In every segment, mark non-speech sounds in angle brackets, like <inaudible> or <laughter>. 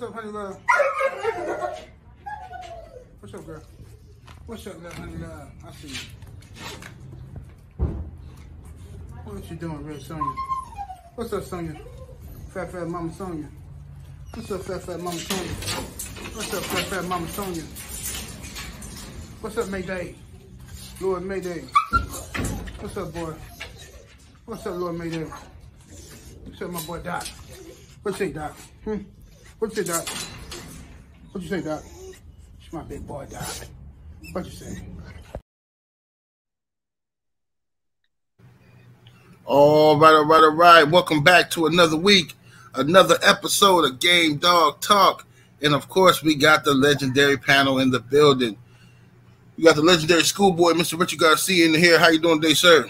What's up, honey love? What's up, girl? What's up, love, honey love? I see you. What you doing, Red Sonya? What's up, Sonya? Fat Fat Mama Sonya. What's up, Fat Fat Mama Sonya? What's up, Fat Fat Mama Sonya? What's up, Mayday? Lord Mayday. What's up, boy? What's up, Lord Mayday? What's up, my boy Doc? What you say, Doc? Hmm? What you say, Doc? What you say, Doc? She's my big boy, Doc. What you say? All right, all right, all right. Welcome back to another week, another episode of Game Dog Talk. And of course, we got the legendary panel in the building. We got the legendary schoolboy, Mr. Richard Garcia, in here. How you doing today, sir?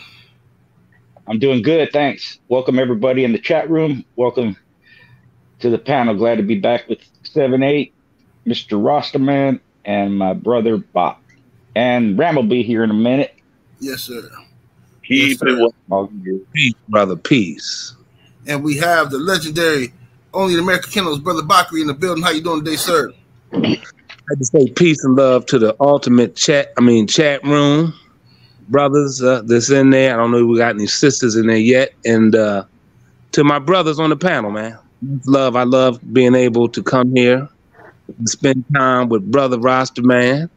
I'm doing good, thanks. Welcome everybody in the chat room. Welcome to the panel. Glad to be back with seven eight, Mr. Rosterman, and my brother Bob. And Ram will be here in a minute. Yes, sir. Keep Yes, sir. it one. Peace, brother. Peace. And we have the legendary, only the American Kennels, Brother Bakri in the building. How you doing today, sir? I had to say peace and love to the ultimate chat. I mean, chat room brothers uh, that's in there. I don't know if we got any sisters in there yet. And uh, to my brothers on the panel, man, love. I love being able to come here and spend time with brother Roster Man,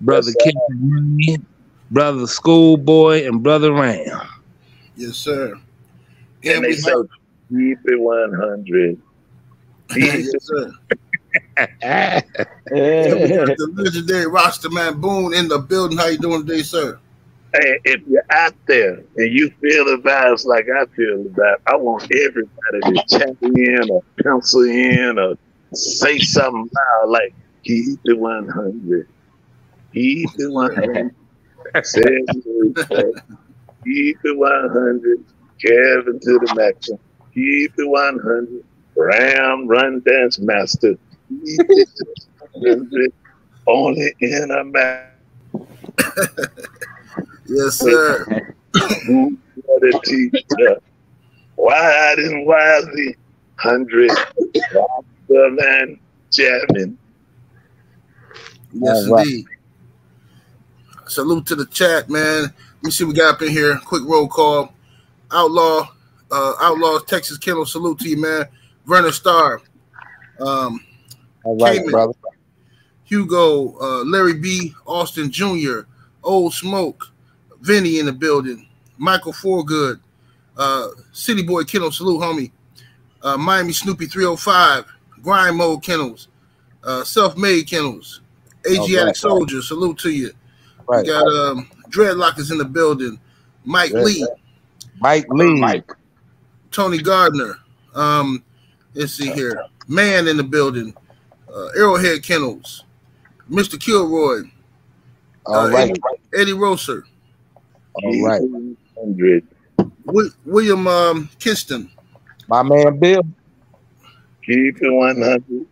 brother Yes, King, brother Schoolboy, and brother Ram. Yes, sir. And And they we say, have, keep it 100. <laughs> yes, sir. Yeah. We got the legendary roster man Boone in the building. How you doing today, sir? Hey, if you're out there and you feel the vibes like I feel the vibe, I want everybody to chat in or pencil in or say something loud like, keep it 100. Keep it 100. Say it, keep it 100. Kevin to the maximum. Keep it 100. Ram Run Dance Master. Keep it 100. Only in a match. <laughs> Yes, sir. Who the teacher? Wide and wisely, hundred and jamming. Yes, right. indeed. Salute to the chat, man. Let me see what we got up in here. Quick roll call. Outlaw, uh, Outlaws, Texas Kennel. Salute to you, man. Werner Starr, um, All right, Cayman. brother. Hugo, uh, Larry B, Austin Jr., Old Smoke, Vinny in the building, Michael Forgood, uh, City Boy Kennel, salute, homie. Uh, Miami Snoopy 305, Grind Mode Kennels, uh, Self Made Kennels, Asiatic right. Soldier, salute to you. Right. We got um, Dreadlockers in the building, Mike Yes, Lee, Mike Lee. Mike. Tony Gardner. Um, let's see here, Man in the building, uh, Arrowhead Kennels, Mr. Kilroy, uh, right. Eddie, Eddie Rosser, All right. Hundred. William um, Kiston. My man Bill. Keep it one hundred.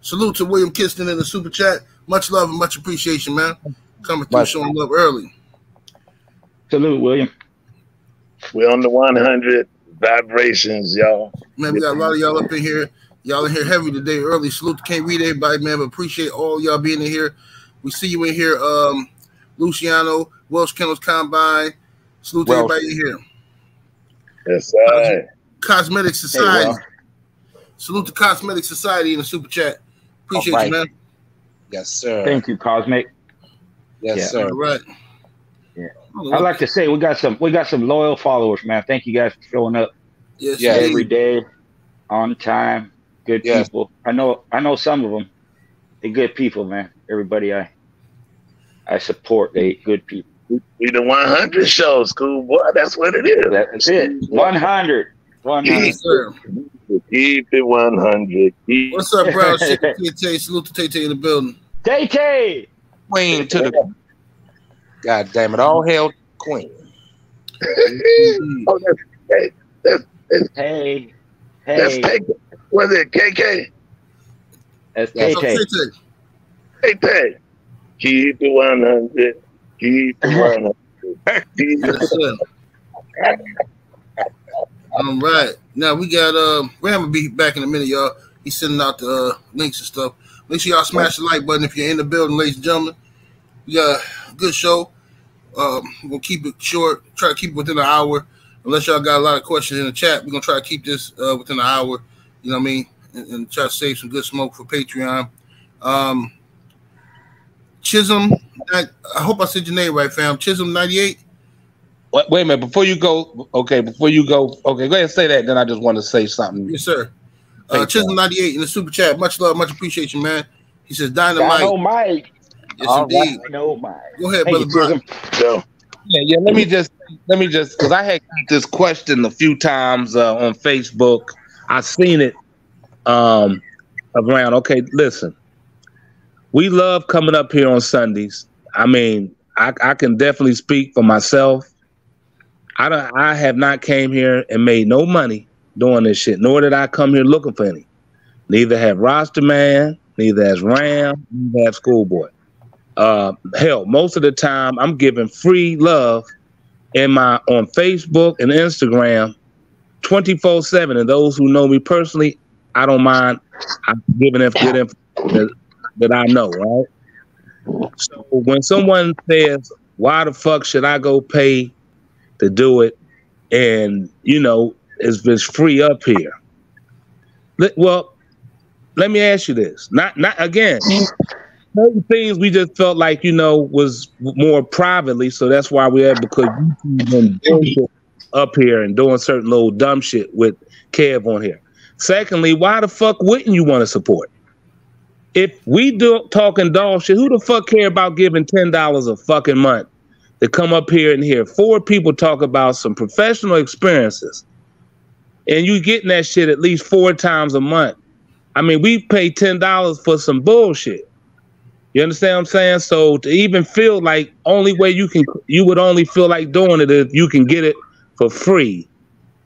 Salute to William Kiston in the super chat. Much love and much appreciation, man. Coming through, Much. showing love early. Salute, William. We're on the one hundred vibrations, y'all. Man, we got a lot of y'all up in here. Y'all in here heavy today, early. Salute. Can't read everybody, man, but appreciate all y'all being in here. We see you in here, um, Luciano, Welsh Kennels Combine. Salute to everybody here. That's right. Cosmetic Society. Welsh. Salute to Cosmetic Society in the super chat. Appreciate All you, man. Yes, sir. Thank you, Cosmic. yes, Yeah. sir. All right. Yeah. I like to say we got some we got some loyal followers, man. Thank you guys for showing up yes, Yeah. every day, on time. Good Yes. people. I know I know some of them. They're good people, man. Everybody I I support, they good people. We the one hundred show, school boy. That's what it is. That's it. One hundred. One hundred. Yes, sir. Keep it one hundred. What's up, bro? <laughs> Chicken Tay? Salute to Tay Tay in the building. Tay Tay. Queen to the. God damn it! All hail Queen. <laughs> Oh, that's, hey, Hey. that's Hey. KK. Was it KK? That's Yeah, Tay So, Tay. Hey. Keep it one hundred. Keep All right. Now we got um Ram will be back in a minute, y'all. He's sending out the uh, links and stuff. Make sure y'all smash the like button if you're in the building, ladies and gentlemen. We got a good show. Um, we'll keep it short. Try to keep it within an hour. Unless y'all got a lot of questions in the chat, we're gonna try to keep this uh, within an hour. You know what I mean? And, and try to save some good smoke for Patreon. Um, Chisholm, I, I hope I said your name right, fam. Chisholm ninety eight. Wait, wait a minute. Before you go, okay. Before you go, okay. Go ahead and say that. Then I just want to say something. Yes, sir. Uh, Chisholm ninety eight in the super chat. Much love, much appreciation, man. He says dynamite. Dynamite. Yes, All indeed. right, Dynamite. Go ahead, Thank brother. you, Chisholm. Yeah, yeah. Let me just, let me just, because I had this question a few times uh, on Facebook. I seen it um, around. Okay, listen. We love coming up here on Sundays. I mean, I, I can definitely speak for myself. I don't. I have not came here and made no money doing this shit. Nor did I come here looking for any. Neither have Roster Man. Neither has Ram. Neither have Schoolboy. Uh, hell, most of the time I'm giving free love in my on Facebook and Instagram 24 7. And those who know me personally, I don't mind I'm giving them good info that, I know, right? So when someone says, Why the fuck should I go pay to do it? And you know, it's, it's free up here. Let- Well, let me ask you this. Not not again. Certain things we just felt like you know was more privately, so that's why we had because doing up here and doing certain little dumb shit with Kev on here. Secondly, why the fuck wouldn't you want to support? If we do talking dog shit, who the fuck care about giving ten dollars a fucking month to come up here and hear four people talk about some professional experiences, and you getting that shit at least four times a month? I mean, we pay ten dollars for some bullshit. You understand what I'm saying? So to even feel like only way you can you would only feel like doing it if you can get it for free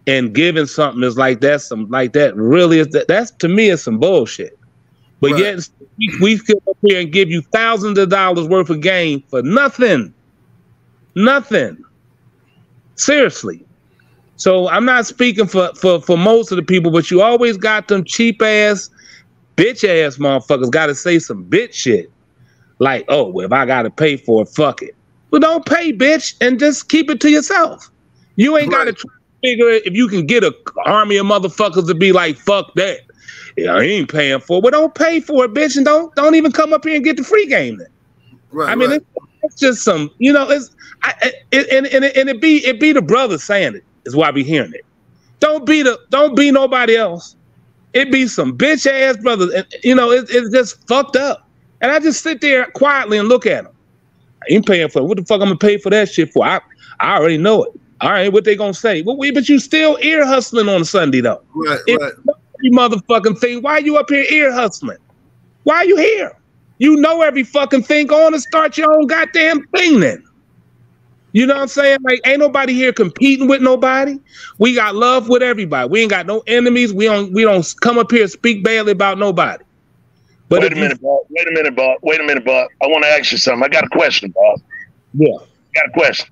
and giving something is like that's some like that really is that that's to me is some bullshit. But Right. yet we, we come up here and give you thousands of dollars worth of game for nothing. Nothing. Seriously. So I'm not speaking for, for for most of the people, but you always got them cheap ass, bitch ass motherfuckers got to say some bitch shit. Like, oh, well, if I got to pay for it, fuck it. Well, don't pay, bitch, and just keep it to yourself. You ain't got to Right. try to figure it if you can get a army of motherfuckers to be like, fuck that. Yeah, I ain't paying for it. Well, don't pay for it, bitch, and don't don't even come up here and get the free game then. Right. I mean, right. it's, it's just some, you know, it's I, I- it, and and it, and it be it be the brother saying it is why I be hearing it. Don't be the don't be nobody else. It be some bitch ass brothers, and you know, it, it's just fucked up. And I just sit there quietly and look at them. I ain't paying for it. What the fuck I'm gonna pay for that shit for? I I already know it. All right, what they gonna say? Well, we, but you still ear hustling on Sunday though. right, If right. Every motherfucking thing, why you up here ear hustling? Why are you here? You know every fucking thing. Go on and start your own goddamn thing then. You know what I'm saying? Like, ain't nobody here competing with nobody. We got love with everybody. We ain't got no enemies. We don't we don't come up here and speak badly about nobody. But wait a minute, Bob. Wait a minute, Bob. Wait a minute, Bob. I want to ask you something. I got a question, Bob. yeah. I got a question.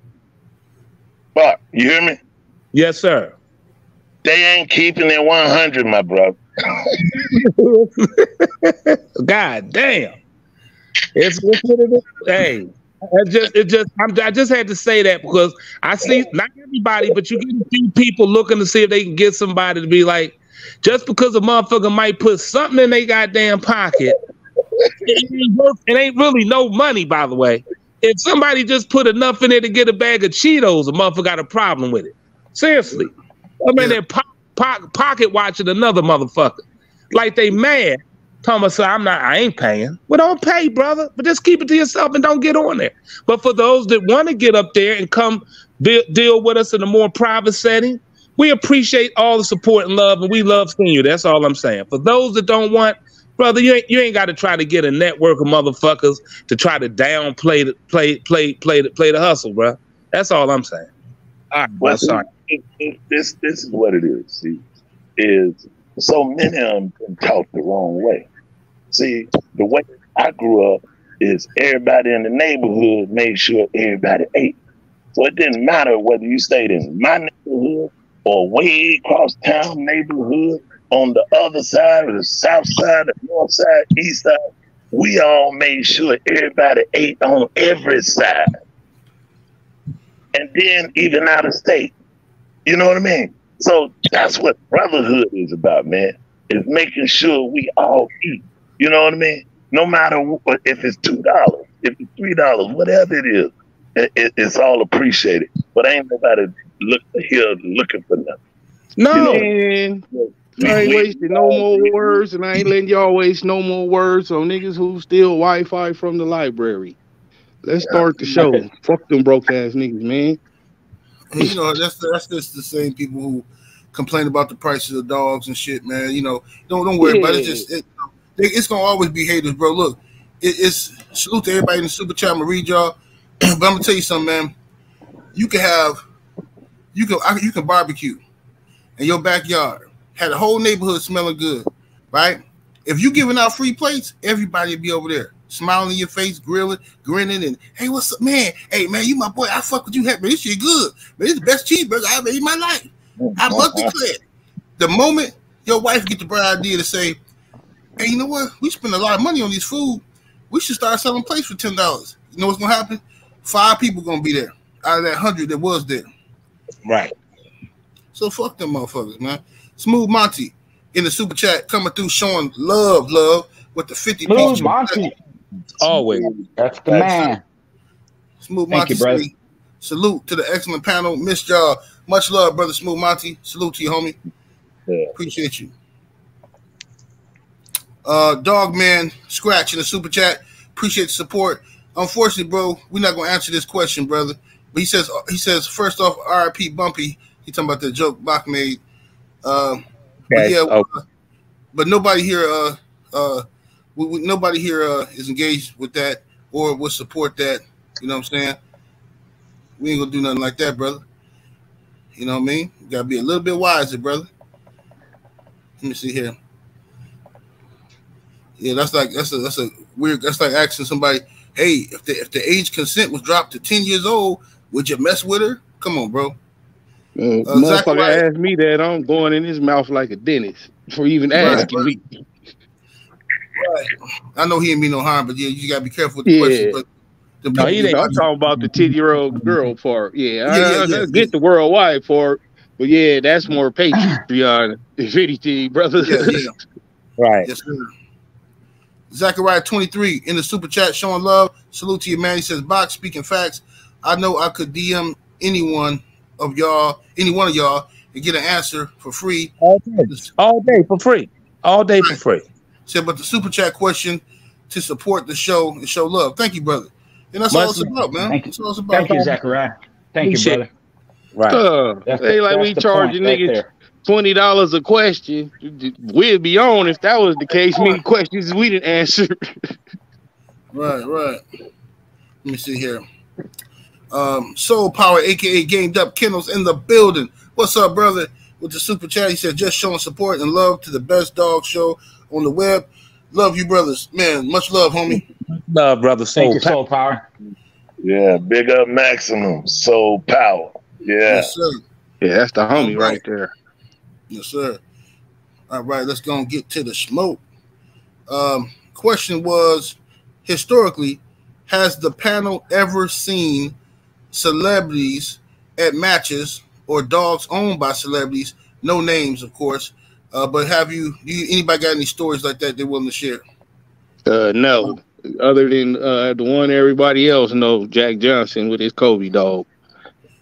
Bob, you hear me? Yes, sir. They ain't keeping it 100, my brother. <laughs> God damn. It's, it's what it is. Hey, it just it just I'm, I just had to say that because I see not everybody, but you get a few people looking to see if they can get somebody to be like, just because a motherfucker might put something in their goddamn pocket, it ain't, worth, it ain't really no money, by the way. If somebody just put enough in there to get a bag of Cheetos, a motherfucker got a problem with it. Seriously. I'm in there po- po- pocket watching another motherfucker. Like they mad. Thomas, said, I'm not, I ain't paying. Well, don't pay, brother. But just keep it to yourself and don't get on there. But for those that want to get up there and come de- deal with us in a more private setting, we appreciate all the support and love, and we love seeing you. That's all I'm saying. For those that don't want, brother, you ain't you ain't got to try to get a network of motherfuckers to try to downplay the play play play the play the hustle, bro. That's all I'm saying. All right, well, sorry. It- it- this this is what it is. See, is so many of them been taught the wrong way. See, the way I grew up is everybody in the neighborhood made sure everybody ate. So it didn't matter whether you stayed in my neighborhood or way across town neighborhood. on the other side, or the south side, the north side, east side, we all made sure everybody ate on every side. And then even out of state. You know what I mean? So that's what brotherhood is about, man. Is making sure we all eat. You know what I mean? No matter what, if it's two dollars, if it's three dollars, whatever it is, it, it, it's all appreciated. But ain't nobody look here looking for nothing. No, You know, man. I ain't wasting no more words, and I ain't letting y'all waste no more words on niggas who steal Wi-Fi from the library. Let's start the show. <laughs> Fuck them broke ass niggas, man. And, you know, that's that's just the same people who complain about the prices of dogs and shit, man. You know, don't don't worry about it. It's just it, it's gonna always be haters, bro. Look, it, it's salute to everybody in the super chat. I'm gonna read y'all, <clears throat> but I'm gonna tell you something, man. You can have, you can I, you can barbecue in your backyard, had the whole neighborhood smelling good, right? If you giving out free plates, everybody will be over there. Smiling in your face, grilling, grinning, and hey, what's up, man? Hey, man, you my boy. I fuck with you, man. This shit good, man. This the best cheeseburger I ever ate in my life. I mm-hmm. must declare, the moment your wife get the bright idea to say, "Hey, you know what? We spend a lot of money on this food. We should start selling plates for ten dollars." You know what's gonna happen? Five people gonna be there out of that hundred that was there. Right. So fuck them motherfuckers, man. Smooth Monty in the super chat coming through showing love, love with the fifty Smooth. Monty. Always. That's the man. Smooth Thank Monty. you, brother. say, Salute to the excellent panel. Miss y'all. Much love, brother Smooth Monty. Salute to you, homie. Yeah. Appreciate you. Uh, Dog Man Scratch in the super chat. Appreciate the support. Unfortunately, bro, we're not gonna answer this question, brother. But he says he says first off, R.I.P. Bumpy. He talking about the joke Bach made. Uh, but Okay. yeah, Oh, uh, but nobody here, uh, uh, we, we, nobody here uh, is engaged with that or will support that. You know what I'm saying? We ain't gonna do nothing like that, brother. You know what I mean? You gotta be a little bit wiser, brother. Let me see here. Yeah, that's like that's a that's a weird. That's like asking somebody, "Hey, if the if the age consent was dropped to ten years old, would you mess with her?" Come on, bro. Uh, Uh, motherfucker asked me that I'm going in his mouth like a dentist for even asking right. me. I know he ain't mean no harm, but yeah, you gotta be careful with the Yeah. question. But the No, he you ain't. I'm talking about the 10 year old girl part. Yeah, Yeah, I, yeah, I- I get yeah. the worldwide part, but yeah, that's more Patreon, <laughs> if anything, brother. yeah, yeah. right. Yes, sir. Zachariah 23 in the super chat showing love. Salute to you, man. He says, Box speaking facts. I know I could DM anyone of y'all, any one of y'all, and get an answer for free. All day. All day for free. All day for free. Said, but the super chat question to support the show and show love. Thank you, brother. And that's all it's about, man. Thank you. That's all it's about. Thank you, Zachariah. Thank you, Appreciate brother. Right. Uh, That's they the- like we the charging point right niggas there. twenty dollars a question. We'd be on if that was the case. Many questions we didn't answer. <laughs> Right, right. Let me see here. Um, Soul Power, aka Gamed Up Kennels in the building. What's up, brother? With the super chat, he said, just showing support and love to the best dog show on the web. Love you, brothers. Man, much love, homie. Love, brother. Thank you, Soul Power. Yeah, big up maximum soul power. Yeah. Yes, sir. Yeah, that's the homie right there. Yes, sir. All right, let's go and get to the smoke. Um, question was historically, has the panel ever seen celebrities at matches or dogs owned by celebrities? No names, of course. Uh, but have you, you anybody got any stories like that they're willing to share? Uh, no, other than uh, the one everybody else know, Jack Johnson with his Kobe dog.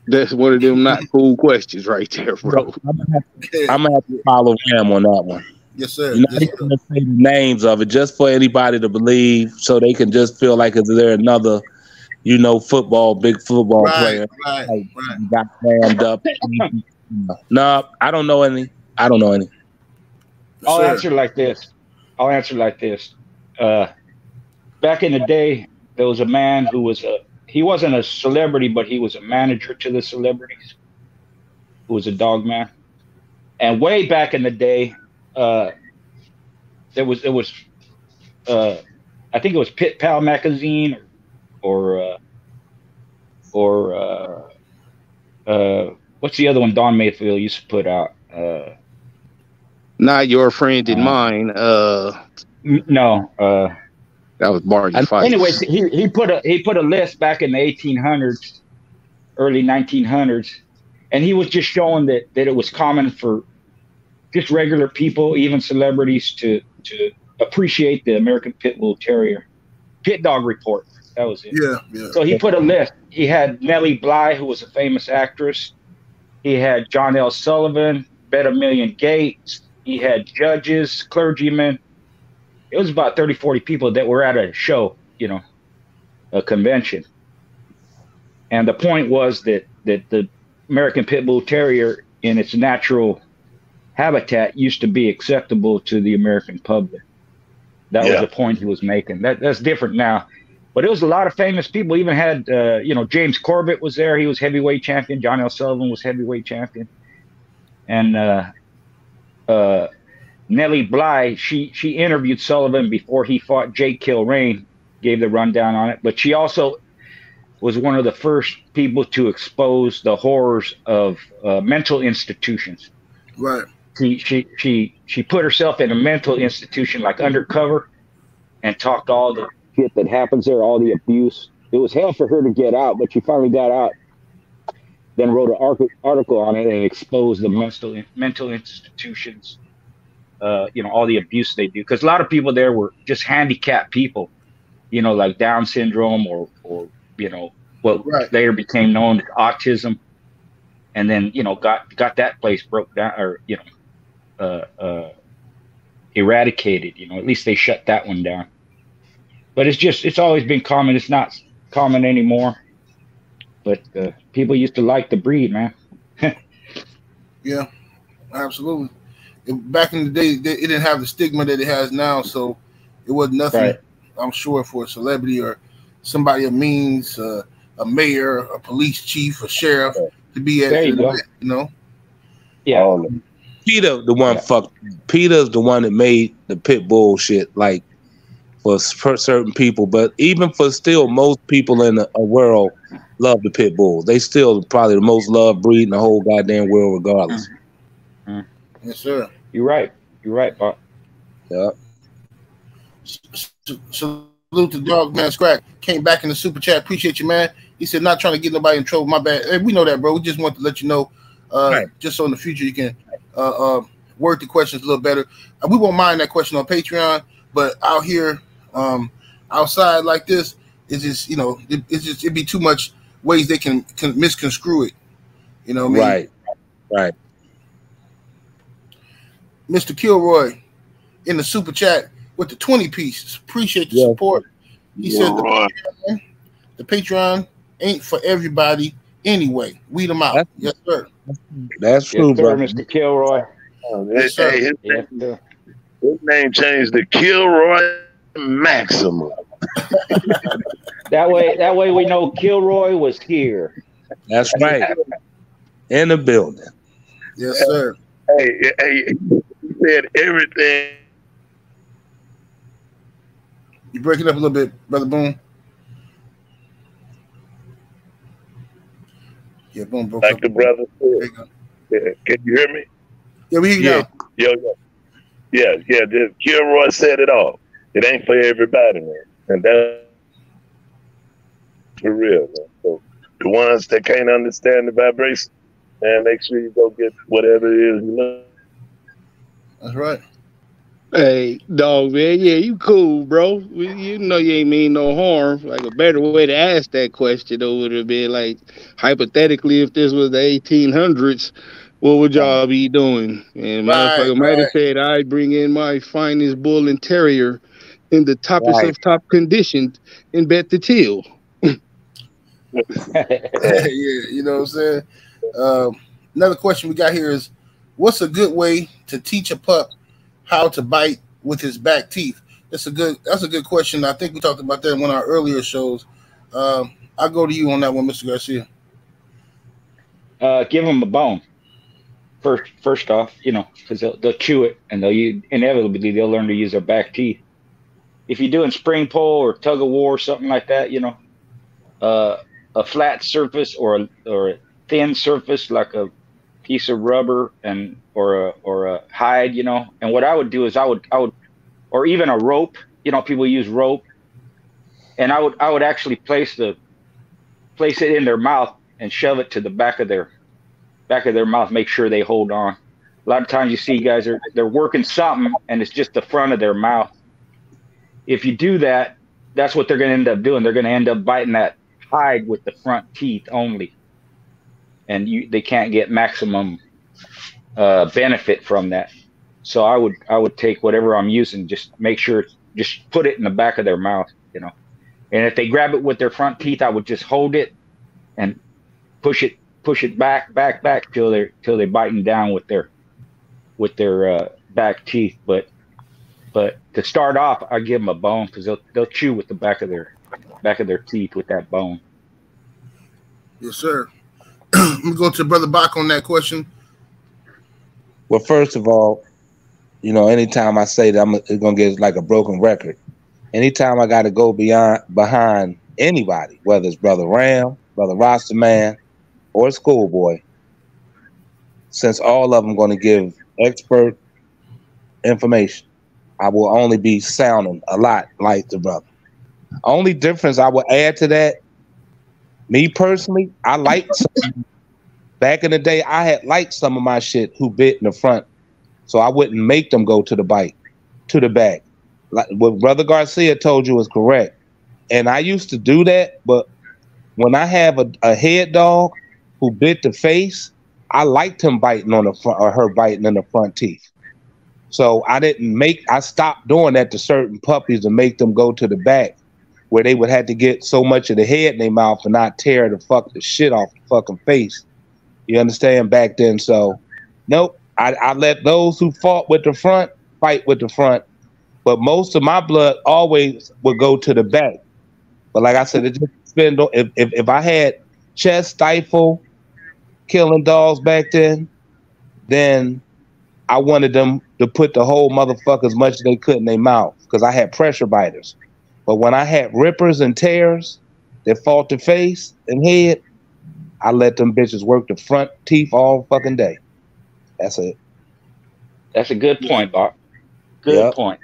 That's one of them not cool questions right there, bro. I'm gonna, have to, I'm gonna have to follow him on that one. yes, sir. You're not Yes, even gonna say the names of it just for anybody to believe, so they can just feel like is there another, you know, football big football right, player right, Like, right. got slammed up. <laughs> no, I don't know any. I don't know any. I'll answer like this. I'll answer like this. Uh, back in the day, there was a man who was a he wasn't a celebrity, but he was a manager to the celebrities. Who was a dog man. And way back in the day, uh, there was there was uh, I think it was Pit Pal magazine or uh, or uh, uh, what's the other one Don Mayfield used to put out? Uh, Not your friend and Uh, mine. Uh, No. Uh, that was Barney And Fife. anyways, he, he put a he put a list back in the 1800s, early 1900s, and he was just showing that that it was common for just regular people, even celebrities, to to appreciate the American Pit Bull Terrier. Pit Dog Report. That was it. Yeah, yeah. So he put a list. He had Nellie Bly, who was a famous actress. He had John L. Sullivan, Bet-a-Million Gates. He had judges, clergymen. It was about 30, 40 people that were at a show, you know, a convention. And the point was that, that the American Pit Bull Terrier in its natural habitat used to be acceptable to the American public. That Yeah. was the point he was making. That, that's different now but it was a lot of famous people. Even had uh, you know James Corbett was there. He was heavyweight champion. John L. Sullivan was heavyweight champion, and uh, uh, Nellie Bly she she interviewed Sullivan before he fought Jake Kilrain. Gave the rundown on it, but she also was one of the first people to expose the horrors of uh, mental institutions. Right. She she she she put herself in a mental institution like undercover, and talked all the shit that happens there, all the abuse. It was hell for her to get out, but she finally got out. Then wrote an article on it and exposed the mental mental institutions. Uh, you know all the abuse they do because a lot of people there were just handicapped people, you know, like Down syndrome or or you know what Right. later became known as autism, and then you know got got that place broke down or you know uh, uh, eradicated. You know, at least they shut that one down. But it's just it's always been common. It's not common anymore. But uh, people used to like the breed, man. <laughs> Yeah, absolutely. It- back in the day, they, it didn't have the stigma that it has now, so it was nothing. Right. I'm sure for a celebrity or somebody of means, uh, a mayor, a police chief, a sheriff to be at, There you go. you know. Yeah, All of them. PETA, the one Yeah. fuck. PETA's the one that made the pit bull shit like for, certain people, but even for still most people in the world love the pit bull. They still probably the most loved breed in the whole goddamn world, regardless. Yes, sir. you're right. You're right, Bob. Yeah. S- Salute to Dog Man Scratch. Came back in the super chat. Appreciate you, man. He said, not trying to get nobody in trouble. My bad. Hey, we know that, bro. We just want to let you know, uh, Right. just so in the future you can uh, uh, word the questions a little better. Uh, we won't mind that question on Patreon, but out here, um, outside like this, it's just, you know, it, it's just, it'd be too much ways they can, can misconstrue it. You know what I mean? Right. Right. Mr. Kilroy in the super chat with the 20 pieces. Appreciate the Yeah. support. He said the Patreon, the Patreon ain't for everybody anyway. Weed them out. That's- yes, sir. That's true, Yes, sir, bro. Mr. Kilroy. Oh, yes, sir. Hey, his, Yes, sir. his name changed to Kilroy Maximum. That way, that way we know Kilroy was here. That's right. In the building. Yes, sir. Hey, hey, he said everything. You break it up a little bit, brother Boom. Yeah, Boom broke Like up. the brother said. Yeah. Can you hear me? Yeah, we hear you Yeah. now. Yo, yo. Yeah, yeah. Kilroy said it all. It ain't for everybody, man. And that's for real, man. So the ones that can't understand the vibration, man, make sure you go get whatever it is you love. That's right. Hey, dog, man. Yeah, you cool, bro. You know you ain't mean no harm. Like a better way to ask that question though would have been like, hypothetically, if this was the 1800s, what would y'all be doing? And Right, motherfucker might have right. said, I bring in my finest bull and terrier in the toppest Right. of top conditions and bet the till. <laughs> yeah, you know what I'm saying? Um, another question we got here is what's a good way to teach a pup how to bite with his back teeth? That's a good that's a good question. I think we talked about that in one of our earlier shows. Um, I'll go to you on that one, Mr. Garcia. uh, give them a bone. First, first off, you know, because they'll, they'll chew it and they'll use, inevitably they'll learn to use their back teeth. If you're doing spring pole or tug of war or something like that, you know, uh, a flat surface or a, or a thin surface like a piece of rubber and or a or a hide, you know. And what I would do is I would I would or even a rope, you know, people use rope. And I would I would actually place the place it in their mouth and shove it to the back of their back of their mouth, make sure they hold on. A lot of times you see guys are they're working something and it's just the front of their mouth. If you do that, that's what they're going to end up doing. They're going to end up biting that hide with the front teeth only, and you they can't get maximum uh, benefit from that. So I would I would take whatever I'm using, just make sure just put it in the back of their mouth, you know. And if they grab it with their front teeth, I would just hold it and push it push it back back back till they're till they're biting down with their with their uh, back teeth. But but to start off, I give them a bone because they'll they'll chew with the back of their back of their teeth with that bone. Yes, sir. <clears throat> Let me go to Brother Bach on that question. Well, first of all, you know, anytime I say that I'm gonna get like a broken record. Anytime I got to go beyond behind anybody, whether it's Brother Ram, Brother Rasta Man, or Schoolboy, since all of them going to give expert information, I will only be sounding a lot like the brother. Only difference I will add to that, me personally, I like back in the day, I had liked some of my shit who bit in the front, so I wouldn't make them go to the bite, to the back. Like what Brother Garcia told you was correct, and I used to do that, but when I have a, a head dog who bit the face, I liked him biting on the front or her biting in the front teeth. So I didn't make I stopped doing that to certain puppies to make them go to the back where they would have to get so much of the head in their mouth and not tear the fuck the shit off the fucking face. You understand back then? So nope. I, I let those who fought with the front fight with the front. But most of my blood always would go to the back. But like I said, it just depends on if, if, if I had chest stifle killing dogs back then, then I wanted them to put the whole motherfucker as much as they could in their mouth because I had pressure biters. But when I had rippers and tears that fought the face and head, I let them bitches work the front teeth all fucking day. That's it. That's a good point, Bob. Good Yep. point.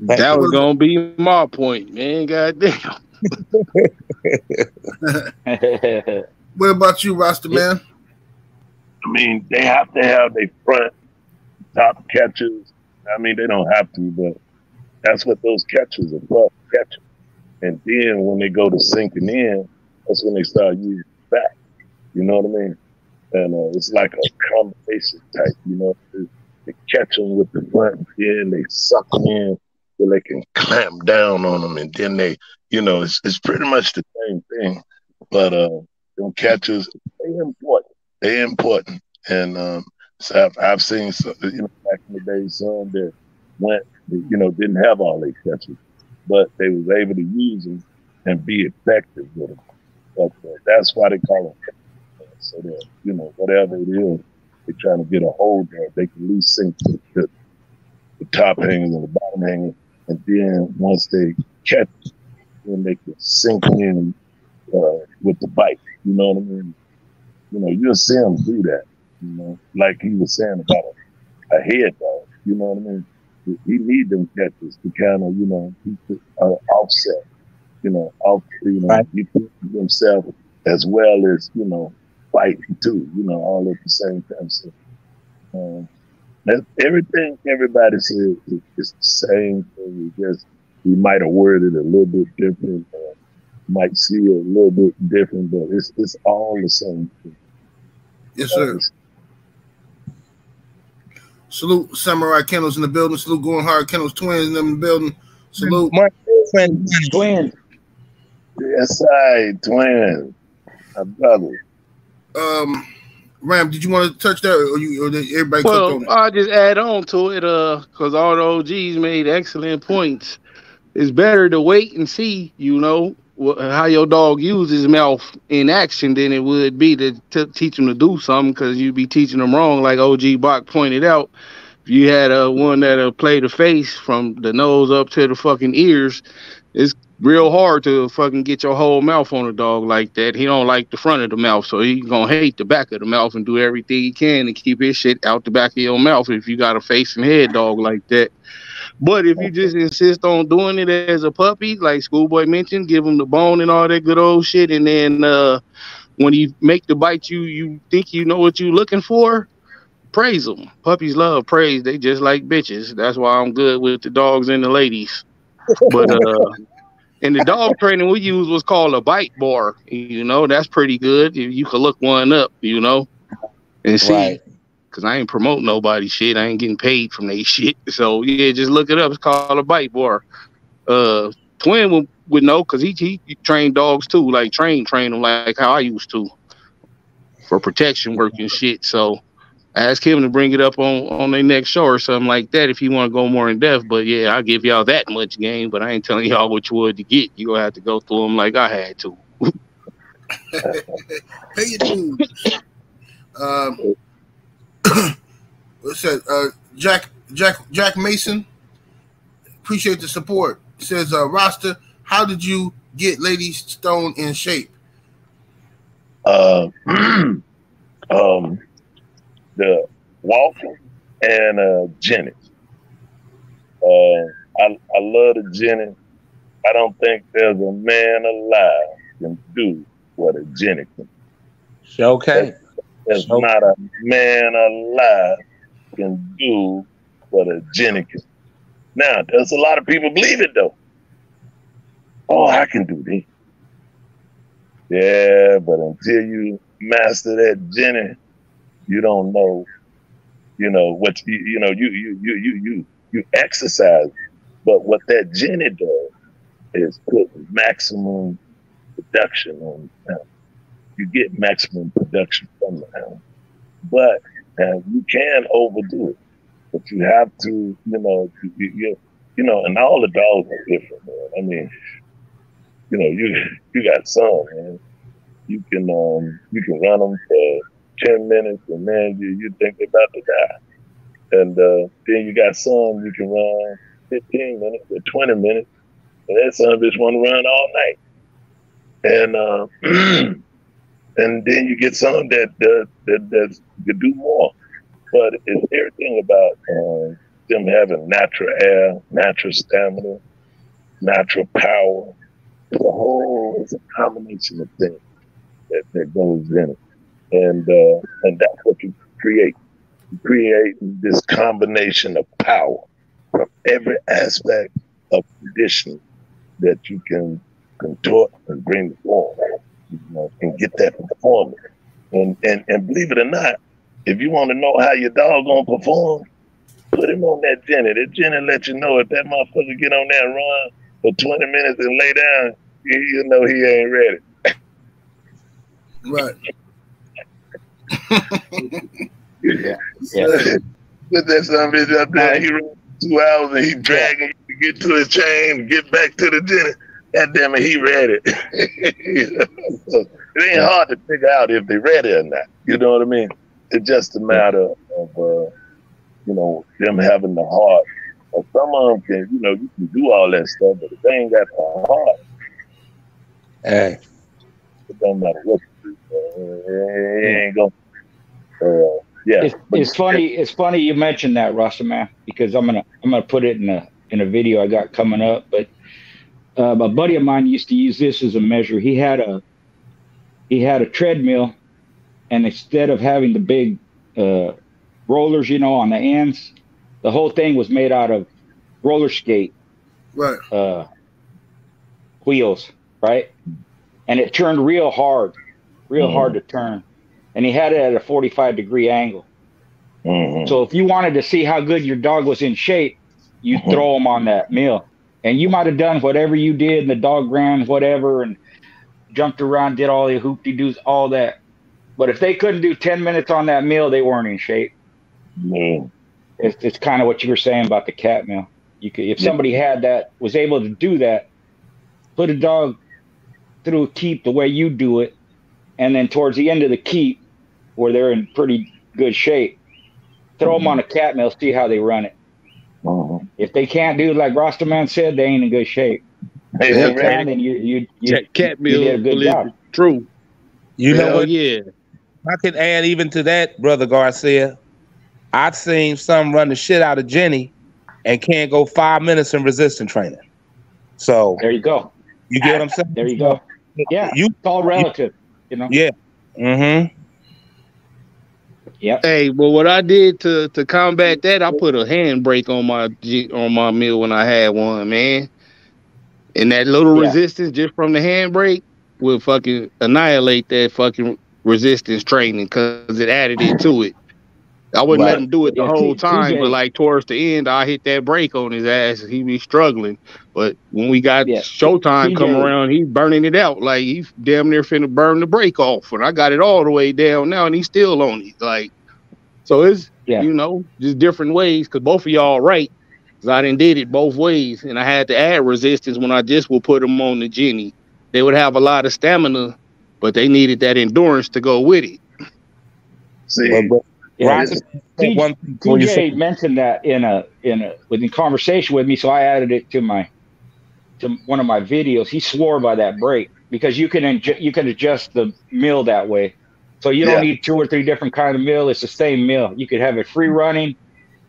That was gonna be my point, man. Goddamn. <laughs> What about you, Rasta man? I mean, they have to have their front top catches. I mean, they don't have to, but that's what those catches are for, catching. And then when they go to sinking in, that's when they start using back. You know what I mean? And uh, it's like a combination type, you know. They, catch them with the front, then they suck them in so they can clamp down on them, and then they, you know, it's, it's pretty much the same thing. But uh, them catches, they important. They important. And um, so I've, I've seen, some, you know, back in the day, some that went, you know, didn't have all their catches, but they was able to use them and be effective with them. But uh, that's why they call them. <laughs> So that you know, whatever it is, they're trying to get a hold of. They can at least sink to the, the top hangers and the bottom hangers, and then once they catch, then they can sink in uh, with the bite. You know what I mean? You know, you'll see them do that. You know, like he was saying about a, a head dog. You know what I mean? He, he need them catches to kind of, you know, keep it, uh, offset. You know, off. You know, Right. he put himself as well as you know fighting too. You know, all at the same time. So, um, everything everybody says is, is the same thing. It just we might have worded it a little bit different. Uh, might see it a little bit different, but it's it's all the same thing. Yes, sir. Salute Samurai Kennels in the building. Salute Going Hard Kennels Twins in the building. Salute. My friend, Twins. Yes, I twin, my brother. Um, Ram, did you want to touch that, or you, or did everybody Well, on? I'll just add on to it, uh, because all the OGs made excellent points. It's better to wait and see, you know, wh- how your dog uses mouth in action than it would be to t- teach him to do something, because you'd be teaching them wrong, like OG Bach pointed out. If you had a one that'll play the face from the nose up to the fucking ears, it's real hard to fucking get your whole mouth on a dog like that. He don't like the front of the mouth, so he gonna hate the back of the mouth and do everything he can to keep his shit out the back of your mouth if you got a face and head dog like that. But if you just insist on doing it as a puppy, like Schoolboy mentioned, give him the bone and all that good old shit, and then uh, when he make the bite, you you think you know what you're looking for. Praise them. Puppies love praise. They just like bitches. That's why I'm good with the dogs and the ladies. But <laughs> uh, and the dog training we use was called a bite bar. You know, that's pretty good. You could look one up, you know, and see. Right. Cause I ain't promote nobody shit. I ain't getting paid from they <laughs> shit. So yeah, just look it up. It's called a bite bar. Uh, Twin would, would know because he, he he trained dogs too, like train train them like how I used to for protection work and shit. So ask him to bring it up on on their next show or something like that if you want to go more in depth. But yeah, I'll give y'all that much game, but I ain't telling y'all what you would to get. You gonna have to go through them like I had to. Pay your dues. Um, what's that? Uh, Jack Jack Jack Mason. Appreciate the support. Says uh, Roster. How did you get Lady Stone in shape? Uh, <clears throat> um, the walking and uh, Jenny. Uh, I I love the Jenny. I don't think there's a man alive can do what a Jenny can. Okay. There's So- not a man alive can do what a Jenny can. Now, there's a lot of people believe it though. Oh, I can do this. Yeah, but until you master that Jenny, you don't know, you know, what you you know, you you you you you you exercise. But what that Jenny does is put maximum production on. You get maximum production But uh, you can overdo it. But you have to, you know, you, you, you know, and all the dogs are different, man. I mean, you know, you <laughs> you got some, man. You can um you can run them for ten minutes, and man, you you think they're about to die. And uh, then you got some you can run fifteen minutes or twenty minutes, and that son bitch want to run all night. And uh, <clears throat> and then you get some that that that, could do more. But it's everything about um, them having natural air, natural stamina, natural power. It's a whole, it's a combination of things that, that goes in it. And uh, and that's what you create. You create this combination of power from every aspect of conditioning that you can contort and bring form, you know, and get that performance. And, and and believe it or not, if you want to know how your dog gonna perform, put him on that Jenny. That Jenny let you know if that motherfucker get on that run for 20 minutes and lay down, you, you know he ain't ready. Right. Yeah. Yeah. <laughs> Put that son bitch up there, he run two hours and he dragging to get to his chain, get back to the Jenny. God damn it, he read it <laughs> it ain't hard to figure out if they read it or not. You know what I mean? It's just a matter of uh, you know, them having the heart. Or some of them can, you know, you can do all that stuff, but if they ain't got the heart, Hey, it don't matter what you do. It ain't gonna. Uh, yeah, It's, it's funny. It's funny you mentioned that, Rasta man, because I'm gonna I'm gonna put it in a in a video I got coming up. But uh, a buddy of mine used to use this as a measure. He had a he had a treadmill, and instead of having the big uh, rollers, you know, on the ends, the whole thing was made out of roller skate Right. uh, wheels, right? And it turned real hard, real Mhm. hard to turn. And he had it at a 45 degree angle. Mhm. So if you wanted to see how good your dog was in shape, you Mhm. throw him on that mill. And you might have done whatever you did, and the dog ran whatever, and jumped around, did all the hoopty doos, all that. But if they couldn't do 10 minutes on that mill, they weren't in shape. It's, it's kind of what you were saying about the cat mill. You could, if somebody had that, was able to do that, put a dog through a keep the way you do it, and then towards the end of the keep, where they're in pretty good shape, throw them on a cat mill, see how they run it. Mhm. If they can't do like Rosterman said, they ain't in good shape. Hey, Yeah, hey, Randy, And you you you, Cat, cat you did a good is job. true. You know what? Yeah. I can add even to that, brother Garcia. I've seen some run the shit out of Jenny and can't go five minutes in resistance training. So There you go. you get what I'm saying? There you go. Yeah, You it's all relative. You know. yeah. Mm-hmm. Yep. Hey, but what I did to to combat that, I put a handbrake on my on my meal when I had one, man. And that little Yeah. resistance just from the handbrake will fucking annihilate that fucking resistance training because it added it to it. I wouldn't let him do it the Yeah, whole time, TJ but like towards the end, I hit that brake on his ass. He be struggling, but when we got Yeah. Showtime come around, he's burning it out. Like he damn near finna burn the brake off, and I got it all the way down now, and he's still on it. Like so, it's Yeah. you know just different ways. Cause both of y'all right, cause I didn't did it both ways, and I had to add resistance when I just would put them on the Jenny. They would have a lot of stamina, but they needed that endurance to go with it. see, But, but Yeah, Rock- T- one thing before you TJ say- mentioned that in a in a within conversation with me, so I added it to my to one of my videos. He swore by that brake because you can adju- you can adjust the mill that way, so you don't Yeah. need two or three different kind of mill. It's the same mill. You could have it free running.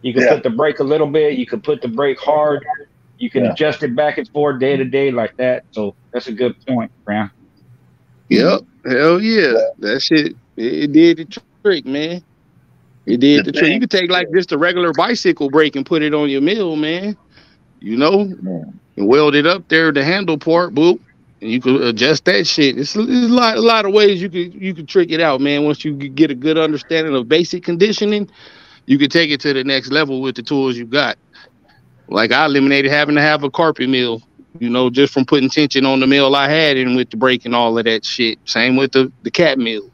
You can Yeah. put the brake a little bit. You can put the brake hard. You can Yeah. adjust it back and forth day to day like that. So that's a good point, Brown. Yep. Hell yeah. That shit, it, it did the trick, man. It did The the trick. You could take like just a regular bicycle brake and put it on your mill, man. You know, and weld it up there, the handle part, boop. And you could adjust that shit. It's, it's a lot, a lot of ways you could you could trick it out, man. Once you get a good understanding of basic conditioning, you could take it to the next level with the tools you got. Like I eliminated having to have a carpet mill, you know, just from putting tension on the mill I had and with the brake and all of that shit. Same with the, the cat mill.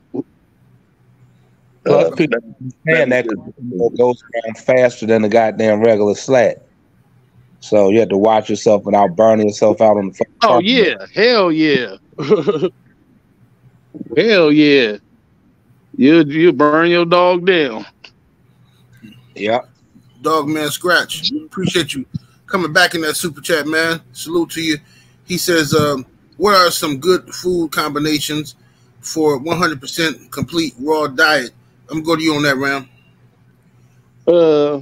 Plus, uh, people understand that it goes around faster than the goddamn regular slat. So you have to watch yourself without burning yourself out on the. fucking Oh carpet. yeah, hell yeah, <laughs> hell yeah. You you burn your dog down. Yeah. Dog man scratch. Appreciate you coming back in that super chat, man. Salute to you. He says, um, what are some good food combinations for 100% complete raw diet? I'm going to you on that round. Uh,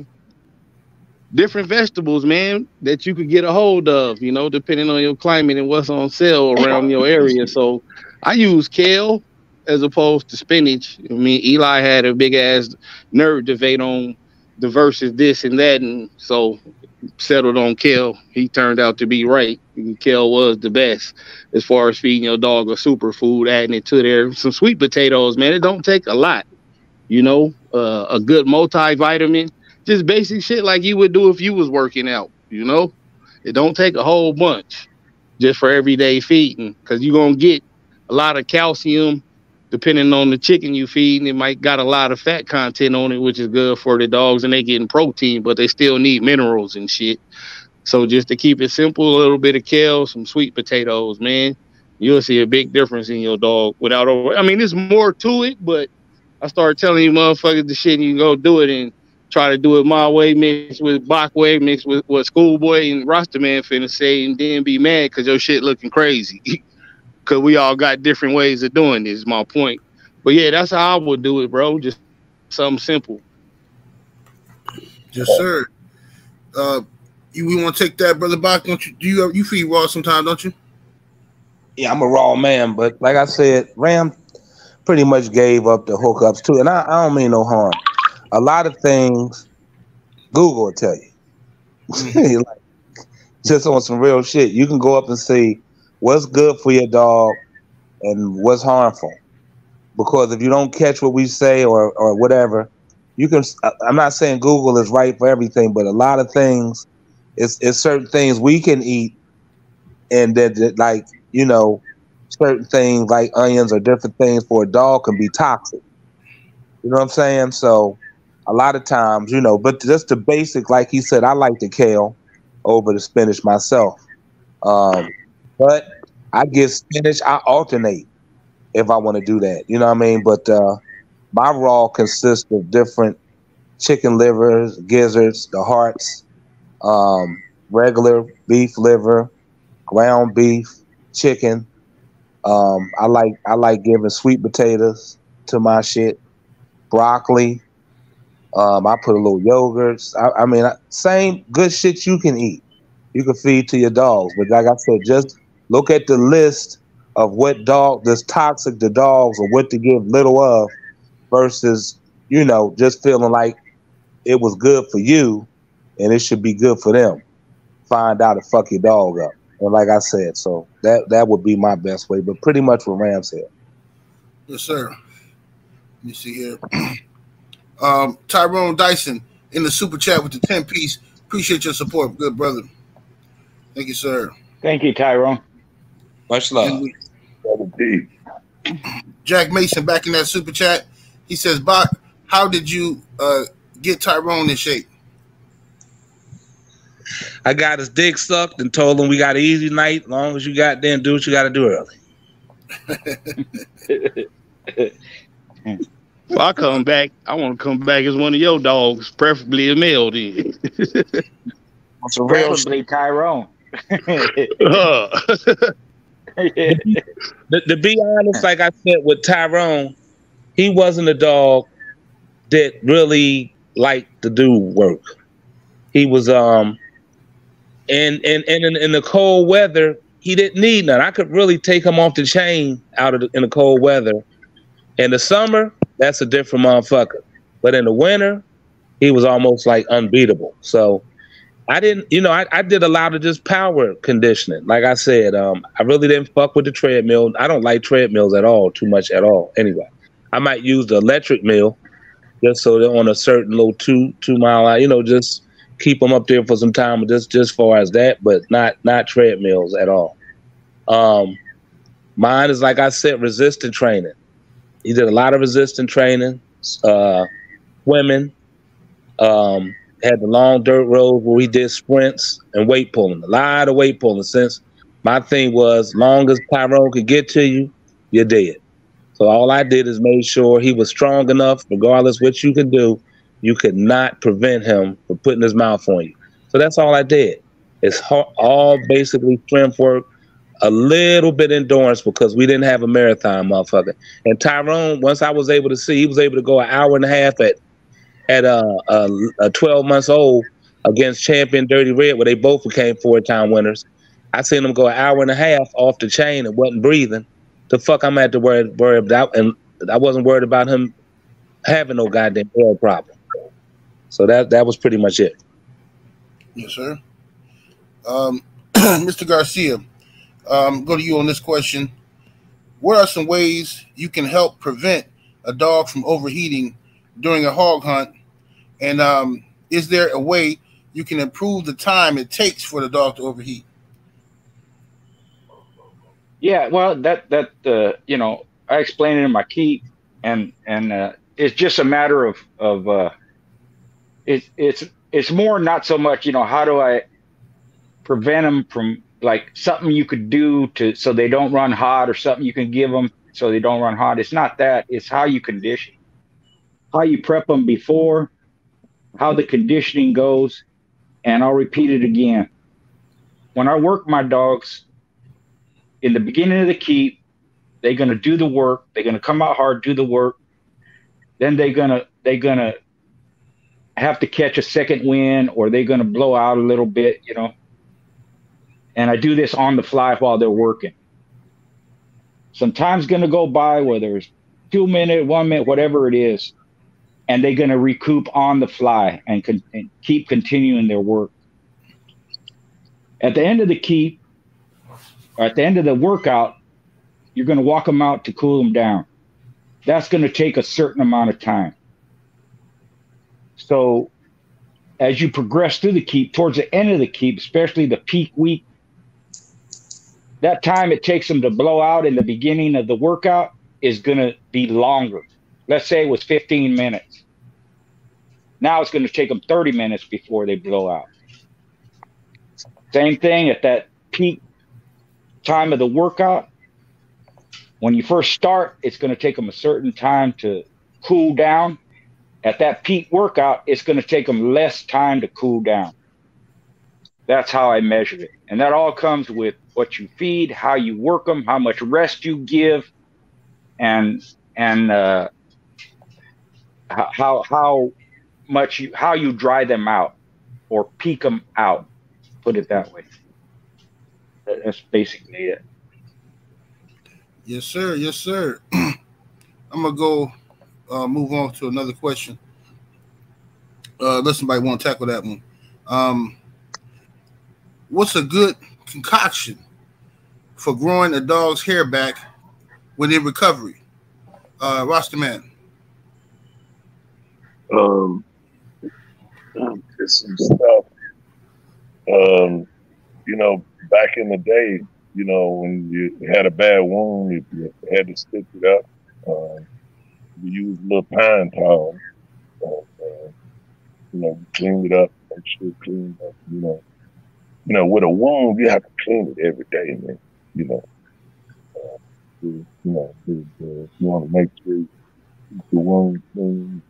different vegetables, man, that you could get a hold of. You know, depending on your climate and what's on sale around your area. So, I use kale as opposed to spinach. I mean, Eli had a big ass nerd debate on the versus this and that, and so settled on kale. He turned out to be right. Kale was the best as far as feeding your dog a superfood, adding it to there. Some sweet potatoes, man. It don't take a lot. You know, uh, a good multivitamin, just basic shit like you would do if you was working out. You know, it don't take a whole bunch just for everyday feeding because you're gonna get a lot of calcium depending on the chicken you feed, and it might got a lot of fat content on it, which is good for the dogs, and they getting protein, but they still need minerals and shit. So just to keep it simple, a little bit of kale, some sweet potatoes, man, you'll see a big difference in your dog without over. I mean, there's more to it, but I started telling you motherfuckers the shit, and you go do it and try to do it my way, mixed with Bach way, mixed with what Schoolboy and Rasta Man finna say, and then be mad because your shit looking crazy. <laughs> Cause we all got different ways of doing this, is my point. But yeah, that's how I would do it, bro. Just something simple. Yes, sir. Uh, you, we want to take that, brother Bach? Don't you? Do you you feed raw sometimes? Don't you? Yeah, I'm a raw man, but like I said, Ram pretty much gave up the hookups too, and I, I don't mean no harm. A lot of things Google will tell you. Mm-hmm. <laughs> like, just on some real shit, you can go up and see what's good for your dog and what's harmful. Because if you don't catch what we say or or whatever, you can. I'm not saying Google is right for everything, but a lot of things, it's it's certain things we can eat, and that that, like you know, certain things like onions or different things for a dog can be toxic. You know what I'm saying? So a lot of times, you know, but just the basic, like he said, I like the kale over the spinach myself. Um, but I get spinach, I alternate if I want to do that. You know what I mean? But uh, my raw consists of different chicken livers, gizzards, the hearts, um, regular beef liver, ground beef, chicken. Um, I like I like giving sweet potatoes to my shit, broccoli. Um, I put a little yogurts. I, I mean, same good shit you can eat. You can feed to your dogs, but like I said, just look at the list of what dog that's toxic to dogs or what to give little of versus you know just feeling like it was good for you and it should be good for them find out to fuck your dog up and like i said so that that would be my best way but pretty much what ram said yes sir. Let me see here. <clears throat> Um tyrone dyson in the super chat with the 10 piece. Appreciate your support good brother. Thank you sir. Thank you tyrone. Much love. Jack Mason back in that super chat. He says, Bach, how did you uh, get Tyrone in shape? I got his dick sucked and told him we got an easy night. As long as you got there do what you got to do early. if I come back, I want to come back as one of your dogs, preferably a male. Then. preferably Tyrone. uh. <laughs> to, to, be honest, like I said with Tyrone, he wasn't a dog that really liked to do work. He was um and and and in, in the cold weather, he didn't need none. I could really take him off the chain out of the, in the cold weather. In the summer, that's a different motherfucker. But in the winter, he was almost like unbeatable. So I didn't, you know, I, I did a lot of just power conditioning. Like I said, um, I really didn't fuck with the treadmill. I don't like treadmills at all, too much at all. Anyway, I might use the electric mill just so they're on a certain little two two mile, you know, just keep them up there for some time. Just just far as that, but not not treadmills at all. Um, mine is like I said, resistant training. He did a lot of resistant training, uh, women. Um, had the long dirt road where we did sprints and weight pulling, a lot of weight pulling. Since my thing was, long as Tyrone could get to you, you're dead. So all I did is made sure he was strong enough, regardless what you could do, you could not prevent him from putting his mouth on you. So that's all I did. It's all basically strength work, a little bit endurance because we didn't have a marathon, motherfucker. And Tyrone, once I was able to see, he was able to go an hour and a half at at uh, uh, uh, 12 months old against champion Dirty Red, where they both became four time winners. I seen them go an hour and a half off the chain and wasn't breathing. The fuck I'm at to worry, worry about, and I wasn't worried about him having no goddamn air problem. So that that was pretty much it. Yes, sir. Um, <clears throat> Mr. Garcia, um, go to you on this question. What are some ways you can help prevent a dog from overheating during a hog hunt? And um, is there a way you can improve the time it takes for the dog to overheat? Yeah, well, that that uh, you know, I explained it in my key, and and uh, it's just a matter of of uh, it's it's it's more not so much you know how do I prevent them from like something you could do to so they don't run hot or something you can give them so they don't run hot. It's not that. It's how you condition how you prep them before, how the conditioning goes, and I'll repeat it again. When I work my dogs, in the beginning of the keep, they're gonna do the work. They're gonna come out hard, do the work. Then they're gonna they're gonna have to catch a second wind, or they're gonna blow out a little bit, you know. And I do this on the fly while they're working. Sometimes gonna go by whether it's two minute, one minute, whatever it is and they're going to recoup on the fly and, con- and, keep continuing their work. At the end of the keep, or at the end of the workout, you're going to walk them out to cool them down. That's going to take a certain amount of time. So, as you progress through the keep, towards the end of the keep, especially the peak week, that time it takes them to blow out in the beginning of the workout is going to be longer let's say it was 15 minutes. Now it's going to take them 30 minutes before they blow out. Same thing at that peak time of the workout. When you first start, it's going to take them a certain time to cool down. At that peak workout, it's going to take them less time to cool down. That's how I measure it. And that all comes with what you feed, how you work them, how much rest you give, and and uh, how how much you how you dry them out or peak them out. Put it that way. That's basically it. Yes, sir. Yes, sir. <clears throat> I'm gonna go uh, move on to another question. Uh, unless somebody want to tackle that one. Um, what's a good concoction for growing a dog's hair back when in recovery? Uh, Rasta man. Um, it's some stuff. Um, you know, back in the day, you know, when you had a bad wound, if you had to stitch it up, uh, you use little pine tar. Uh, uh, you know, clean it up, make sure it's clean up, you know. You know, with a wound, you have to clean it every day, man. You know, uh, you know, you want to make sure the wound clean.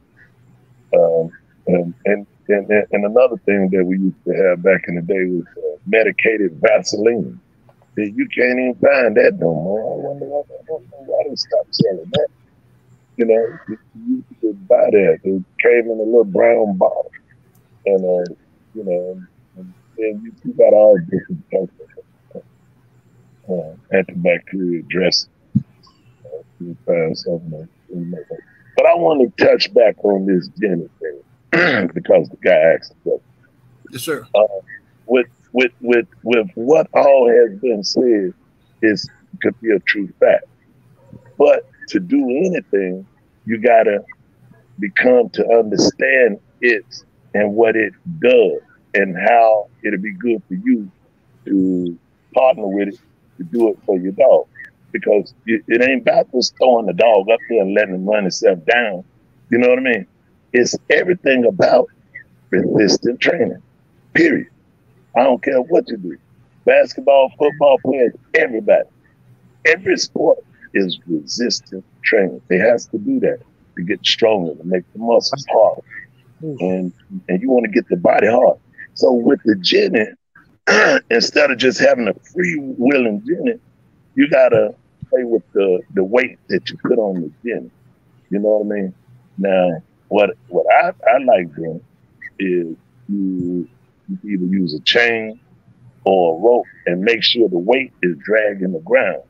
Um, and, and and and another thing that we used to have back in the day was uh, medicated Vaseline. You can't even find that no more. I wonder why they stopped selling that. You know, you, could buy that. It came in a little brown bottle, and uh, you know, and, and you, you got all different types of uh, antibacterial dressing. Uh, you find something. That, but I want to touch back on this Jenny thing <clears throat> because the guy asked the question. Yes, sir. Uh, with with with with what all has been said is could be a true fact. But to do anything, you gotta become to understand it and what it does and how it'll be good for you to partner with it to do it for your dog. Because it, it ain't about just throwing the dog up there and letting him run himself down. You know what I mean? It's everything about resistant training. Period. I don't care what you do. Basketball, football players, everybody. Every sport is resistant training. It has to do that to get stronger, to make the muscles hard. And and you want to get the body hard. So with the Jenny, <clears throat> instead of just having a free willing Jenny, you gotta play with the the weight that you put on the Jenny. You know what I mean? Now, what what I, I like doing is you you either use a chain or a rope and make sure the weight is dragging the ground.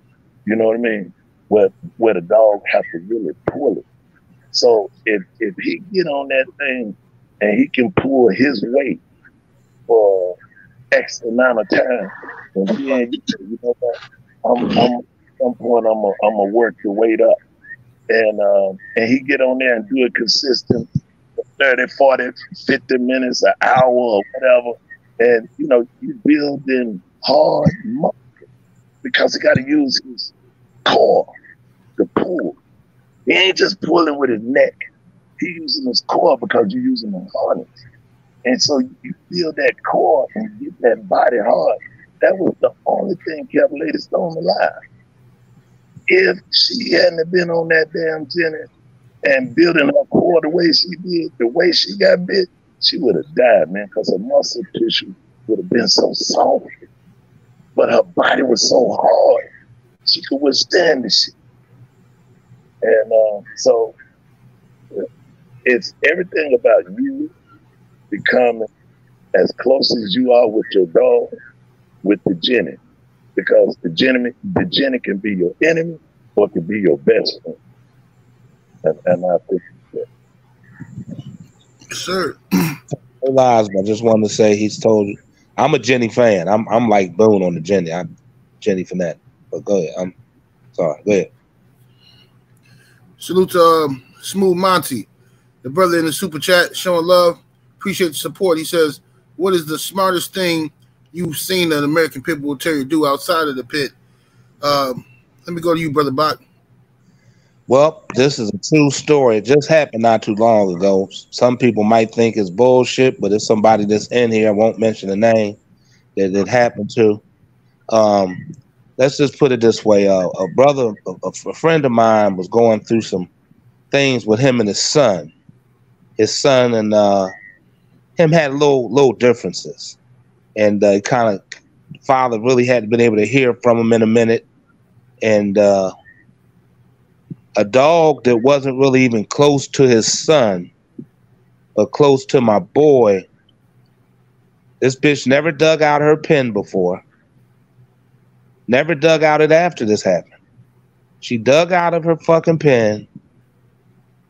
You know what I mean? Where where the dog has to really pull it. So if if he get on that thing and he can pull his weight for X amount of time, and then you know what, I'm, I'm at some point I'm gonna I'm gonna work the weight up, and um, and he get on there and do it consistent 30, 40, 50 minutes, an hour, or whatever. And, you know, you building hard muscle because he got to use his core the pull. He ain't just pulling with his neck. He using his core because you're using the harness. And so you feel that core and get that body hard. That was the only thing kept Lady Stone alive. If she hadn't been on that damn tennis and building her core the way she did, the way she got bit, she would have died, man, because her muscle tissue would have been so soft. But her body was so hard, she could withstand the shit. And uh, so it's everything about you becoming as close as you are with your dog, with the Jenny. Because the Jenny, the Jenny can be your enemy or can be your best friend and, and I think sir. No lies, but I just wanted to say he's told you. I'm a Jenny fan. I'm I'm like Boone on the Jenny. I'm Jenny fanatic. But go ahead. I'm sorry. Go ahead. Salute to um, Smooth Monty, the brother in the super chat, showing love. Appreciate the support. He says, "What is the smartest thing you've seen an American Pit Bull Terrier do outside of the pit?" Um, let me go to you, brother Bot. Well, this is a true story. It just happened not too long ago. Some people might think it's bullshit, but it's somebody that's in here. I won't mention the name that it happened to. Um, let's just put it this way: uh, a brother, a, a, friend of mine, was going through some things with him and his son. His son and uh, him had little little differences, and uh, kind of father really hadn't been able to hear from him in a minute, and uh, a dog that wasn't really even close to his son, but close to my boy. This bitch never dug out her pen before. Never dug out it after this happened. She dug out of her fucking pen,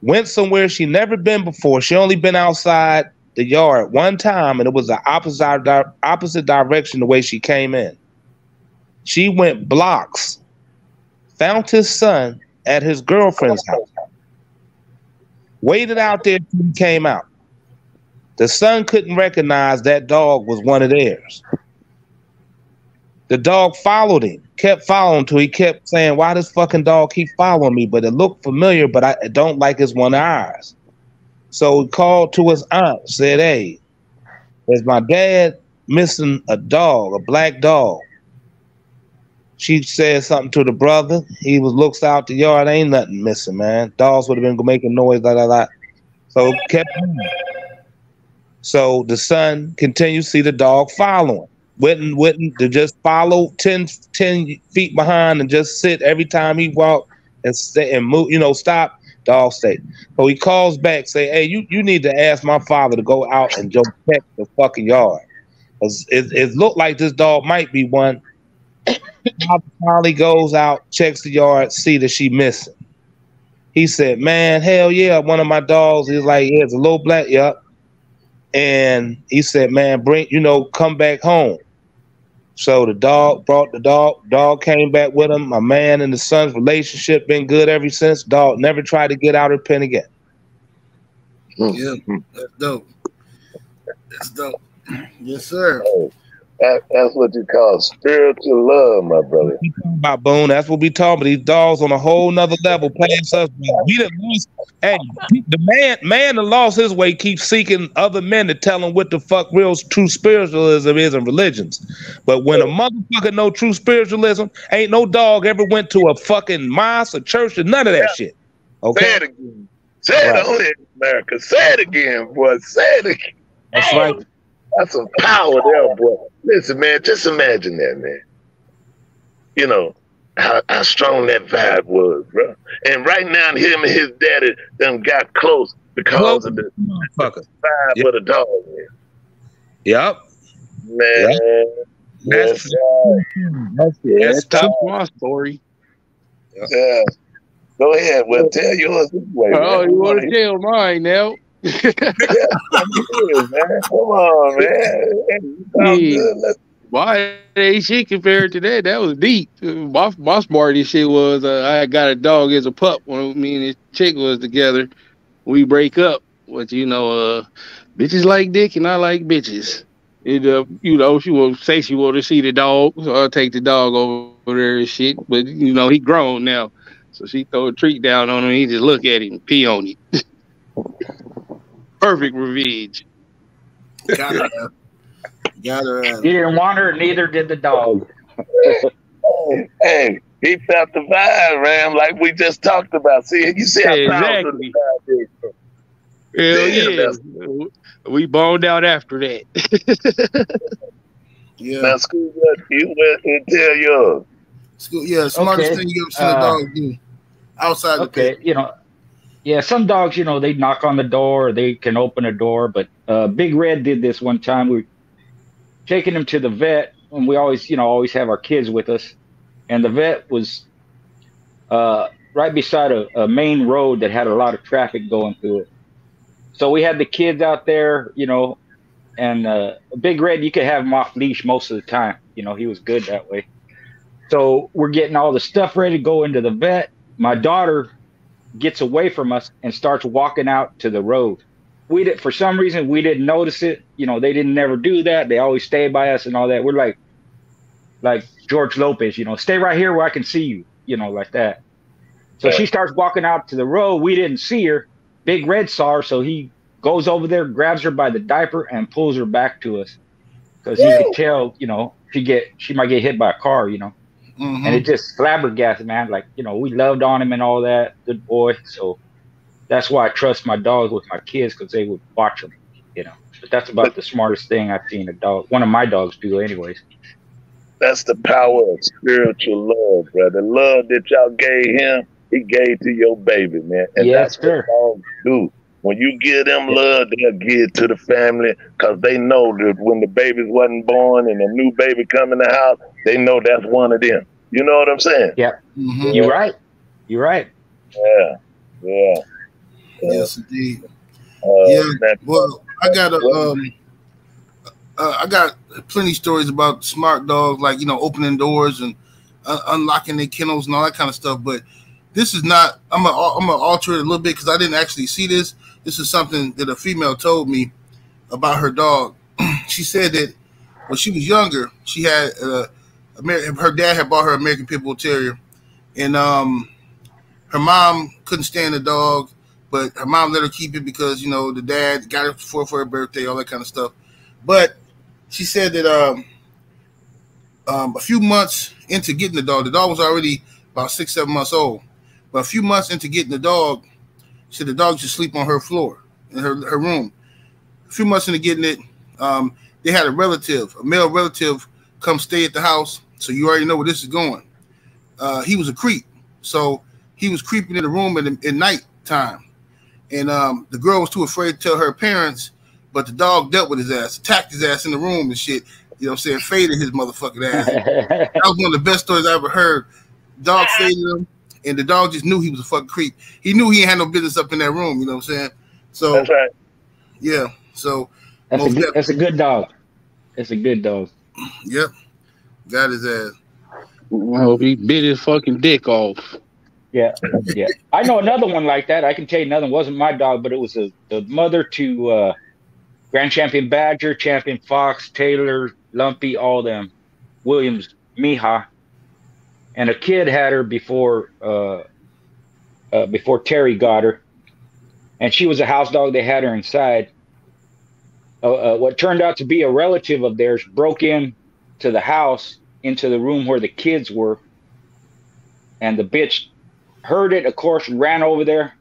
went somewhere she never been before. She only been outside the yard one time, and it was the opposite di- opposite direction the way she came in. She went blocks, found his son at his girlfriend's house, waited out there till he came out. The son couldn't recognize that dog was one of theirs. The dog followed him, kept following till he kept saying, Why this fucking dog keep following me? But it looked familiar, but I don't like his one eyes. So he called to his aunt, said, Hey, is my dad missing a dog, a black dog? She said something to the brother. He was looks out the yard, ain't nothing missing, man. Dogs would have been making noise, la la la. So kept. So the son continued to see the dog following. Wouldn't wouldn't to just follow 10, 10 feet behind and just sit every time he walked and stay and move, you know, stop, dog stay. So he calls back, say, Hey, you, you need to ask my father to go out and just check the fucking yard. 'Cause It, it looked like this dog might be one. Finally goes out, checks the yard, see that she missing. He said, Man, hell yeah, one of my dogs. He's like, Yeah, it's a little black, yup. And he said, Man, bring, you know, come back home. So the dog brought the dog. Dog came back with him. My man and the son's relationship been good ever since. Dog never tried to get out of her pen again. Hmm. Yeah, that's dope. That's dope. Yes, sir. Oh. That, that's what you call spiritual love, my brother. We talking about Boone. That's what we talking about. These dogs on a whole nother level playing us. We done lost. Hey, the man, man that lost his way keeps seeking other men to tell him what the fuck real true spiritualism is and religions. But when a motherfucker know true spiritualism, ain't no dog ever went to a fucking mosque or church or none of that shit. Say Okay, it again. Say Right. it only in America. Say it again, boy. Say it again. that's right. That's some power there, boy. Listen, man, just imagine that, man. You know, how, how strong that vibe was, bro. And right now, him and his daddy done got close because Close. of the Motherfucker. vibe Yeah. of the dog, man. Yep. Man, That's- yes, right. That's That's That's tough my story. yeah. Go ahead. Well, tell yours this way, oh, man. Oh, you want to tell mine now? Come on, man. Why ain't shit compared to that? That was deep. My my smartest shit was uh, I got a dog as a pup when me and this chick was together. We break up, but you know, uh, bitches like dick and I like bitches. It uh, you know, she will say she want to see the dog, so I'll take the dog over there and shit. But you know, he grown now, so she throw a treat down on him. He just look at him, pee on it. Perfect revenge. Gotta. Gotta have. He didn't want her, neither did the dog. Hey, hey, he felt the vibe, man, like we just talked about. See, you see how powerful Exactly. the vibe is. Hell Damn, yeah. We boned out after that. Yeah. Now, school, what you went and tell yours. School, yeah, smartest Okay. thing you ever seen a Uh, dog do. Outside the Okay, you know, yeah, some dogs, you know, they knock on the door, or they can open a door, but uh, Big Red did this one time. We were taking him to the vet, and we always, you know, always have our kids with us, and the vet was uh, right beside a, a main road that had a lot of traffic going through it. So we had the kids out there, you know, and uh, Big Red, you could have him off leash most of the time. You know, he was good that way. So we're getting all the stuff ready to go into the vet. My daughter gets away from us and starts walking out to the road. We did for some reason we didn't notice it. You know, they didn't never do that. They always stay by us and all that. We're like like George Lopez, you know, stay right here where I can see you, you know, like that. So she starts walking out to the road. We didn't see her. Big Red saw her, so he goes over there, grabs her by the diaper, and pulls her back to us because he could tell, you know, she get she might get hit by a car, you know Mhm. and it just flabbergasted, man. Like you know, we loved on him and all that. Good boy. So that's why I trust my dogs with my kids because they would watch them. You know. But that's about the smartest thing I've seen a dog, one of my dogs do, anyways. That's the power of spiritual love, brother. Love that y'all gave him, he gave to your baby, man. And Yes, that's sir. what dogs do. When you give them love, they'll give it to the family because they know that when the babies wasn't born and a new baby come in the house, they know that's one of them. You know what I'm saying? Mhm. You're right. You're right. Yeah, yeah. Yes, indeed. Uh, Yeah. man, Well, I got a um, uh, I got plenty stories about smart dogs, like you know, opening doors and uh, unlocking their kennels and all that kind of stuff. But this is not. I'm gonna I'm gonna alter it a little bit because I didn't actually see this. This is something that a female told me about her dog. <clears throat> she said that when she was younger, she had uh, her dad had bought her American Pit Bull Terrier, and um, her mom couldn't stand the dog but her mom let her keep it because you know the dad got it for for her birthday, all that kind of stuff. But she said that um, um, a few months into getting the dog, the dog was already about six, seven months old. But a few months into getting the dog, said the dog should sleep on her floor in her her room. A few months into getting it, um, they had a relative, a male relative, come stay at the house. So you already know where this is going. Uh, he was a creep, so he was creeping in the room at, at night time and um, the girl was too afraid to tell her parents, but the dog dealt with his ass, attacked his ass in the room and shit. You know what I'm saying? Faded his motherfucking ass. <laughs> that was one of the best stories I ever heard. Dog faded him, and the dog just knew he was a fucking creep. He knew he had no business up in that room. You know what I'm saying? So that's right. yeah, so That's a good, that's a good dog. That's a good dog. yep, got his ass. I hope he bit his fucking dick off. Yeah, yeah. I know another one like that. I can tell you another one wasn't my dog, but it was a, the mother to uh, Grand Champion Badger, Champion Fox, Taylor, Lumpy, all them, Williams, Mija, and a kid had her before uh, uh, before Terry got her, and she was a house dog. They had her inside. Uh, uh, what turned out to be a relative of theirs broke in to the house into the room where the kids were, and the bitch heard it, of course, ran over there,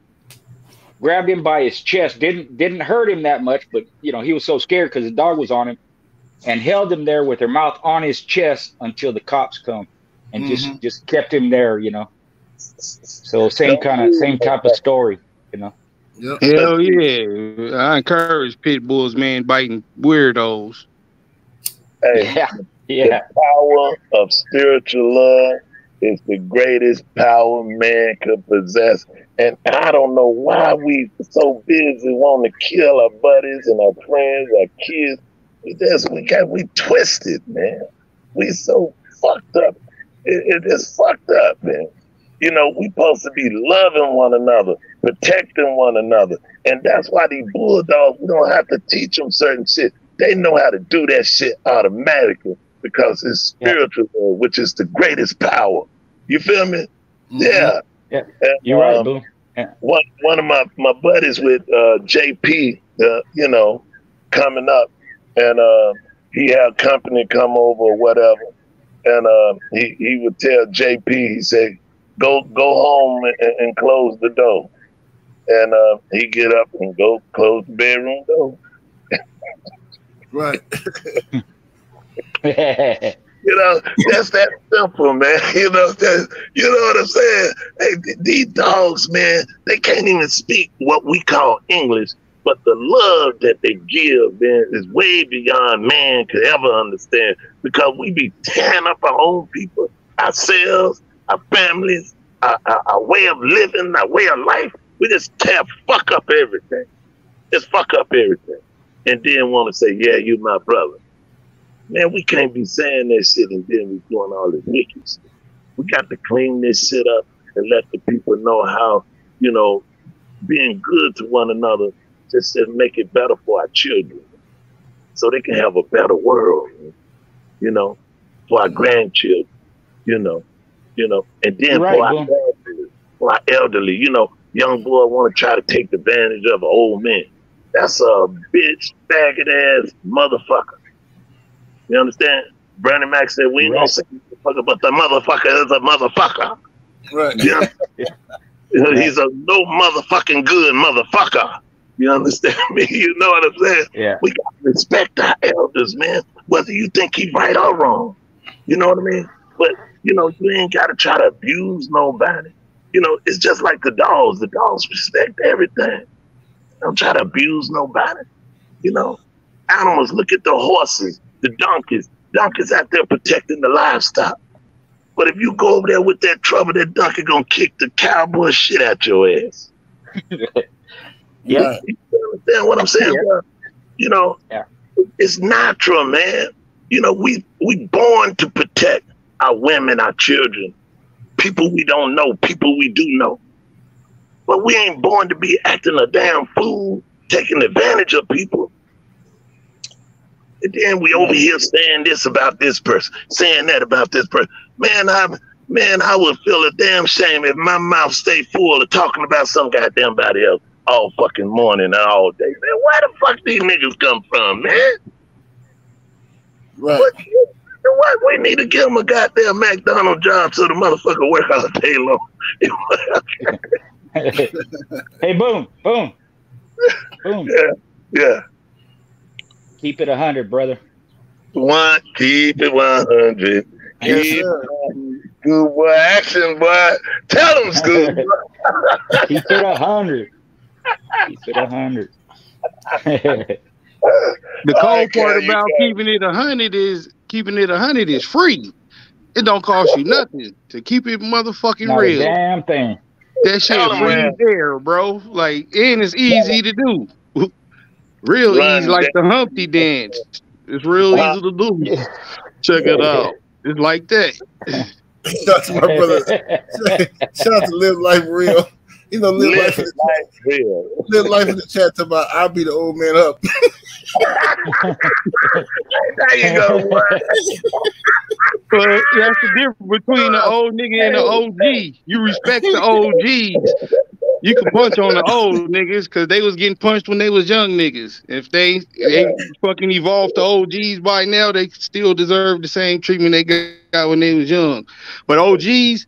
grabbed him by his chest. Didn't didn't hurt him that much, but you know he was so scared because the dog was on him, and held him there with her mouth on his chest until the cops come, and just Mhm. just kept him there. You know. So same kind of same type of story. You know. Yep. Hell yeah. I encourage pit bulls, man, biting weirdos. Hey, Yeah. Yeah. the power of spiritual love is the greatest power man could possess. And I don't know why we so busy wanting to kill our buddies and our friends, our kids. We just we got we twisted, man. We so fucked up. It, it is fucked up, man. You know, we supposed to be loving one another, protecting one another. And that's why these bulldogs, we don't have to teach them certain shit. They know how to do that shit automatically because it's spiritual, love, which is the greatest power. You feel me? Mhm. Yeah. Yeah. And, You're right, um, Boo. one one of my my buddies with uh, JP, uh, you know, coming up, and uh, he had company come over or whatever, and uh, he he would tell JP, he said, "Go go home and, and close the door," and uh, he get up and go close the bedroom door. Right. <laughs> You know, that's that simple, man. <laughs> You know, that, you know what I'm saying? Hey, th- these dogs, man, they can't even speak what we call English, but the love that they give, man, is way beyond man could ever understand. Because we be tearing up our own people, ourselves, our families, our, our, our way of living, our way of life. We just tear fuck up everything. Just fuck up everything. And then want to say, yeah, you my brother. Man, we can't be saying that shit and then we doing all this wicked shit. We got to clean this shit up and let the people know how, you know, being good to one another just to make it better for our children. So they can have a better world, you know, for our grandchildren, you know, you know, and then Right, for our Boom. elderly, for our elderly, you know, young boy want to try to take advantage of an old man. That's a bitch, faggot ass motherfucker. You understand? Bernie Mac said, we ain't gonna say motherfucker, but the motherfucker is a motherfucker. Right. You <laughs> understand? <laughs> He's a no motherfucking good motherfucker. You understand <laughs> me? You know what I'm saying? Yeah. We got to respect our elders, man. Whether you think he right or wrong. You know what I mean? But you know, you ain't gotta try to abuse nobody. You know, it's just like the dogs. The dogs respect everything. Don't try to abuse nobody. You know, animals. Look at the horses, the donkeys. Donkeys out there protecting the livestock. But if you go over there with that trouble, that donkey gonna kick the cowboy shit out your ass. <laughs> Yeah. You understand what I'm saying? Yeah. You know, Yeah. it's natural, man. You know, we we born to protect our women, our children, people we don't know, people we do know. But we ain't born to be acting a damn fool, taking advantage of people. And then we over here saying this about this person, saying that about this person. Man, I man, I would feel a damn shame if my mouth stayed full of talking about some goddamn body else all fucking morning and all day. Man, where the fuck these niggas come from, man? Right. What, what? We need to give them a goddamn McDonald's job so the motherfucker work all day long. <laughs> hey, boom, boom, boom. yeah, yeah. Keep it a hundred, brother. One, keep it 100. Keep sir. Good boy, action boy. Tell them, school. <laughs> Keep it a hundred. Keep it a hundred. The cold Okay, part about got keeping it a hundred is keeping it a hundred is free. It don't cost you nothing to keep it motherfucking Not a real. damn thing. That shit Tell 'em, free man. there, bro. Like, and it's easy to do. <laughs> Real Run, easy, like the Humpty dance. It's real Uh, easy to do. <laughs> Check it out. It's like that. <laughs> Shout out to my brother. Shout out to Live Life Real. You know, live life, Live life real. live life in the chat. Talk about I'll be the old man up. <laughs> There you go, boy. <laughs> But that's the difference between the old nigga and the OG. You respect the OGs. You can punch on the old niggas because they was getting punched when they was young niggas. If they, they fucking evolved to OGs by now, they still deserve the same treatment they got when they was young. But OGs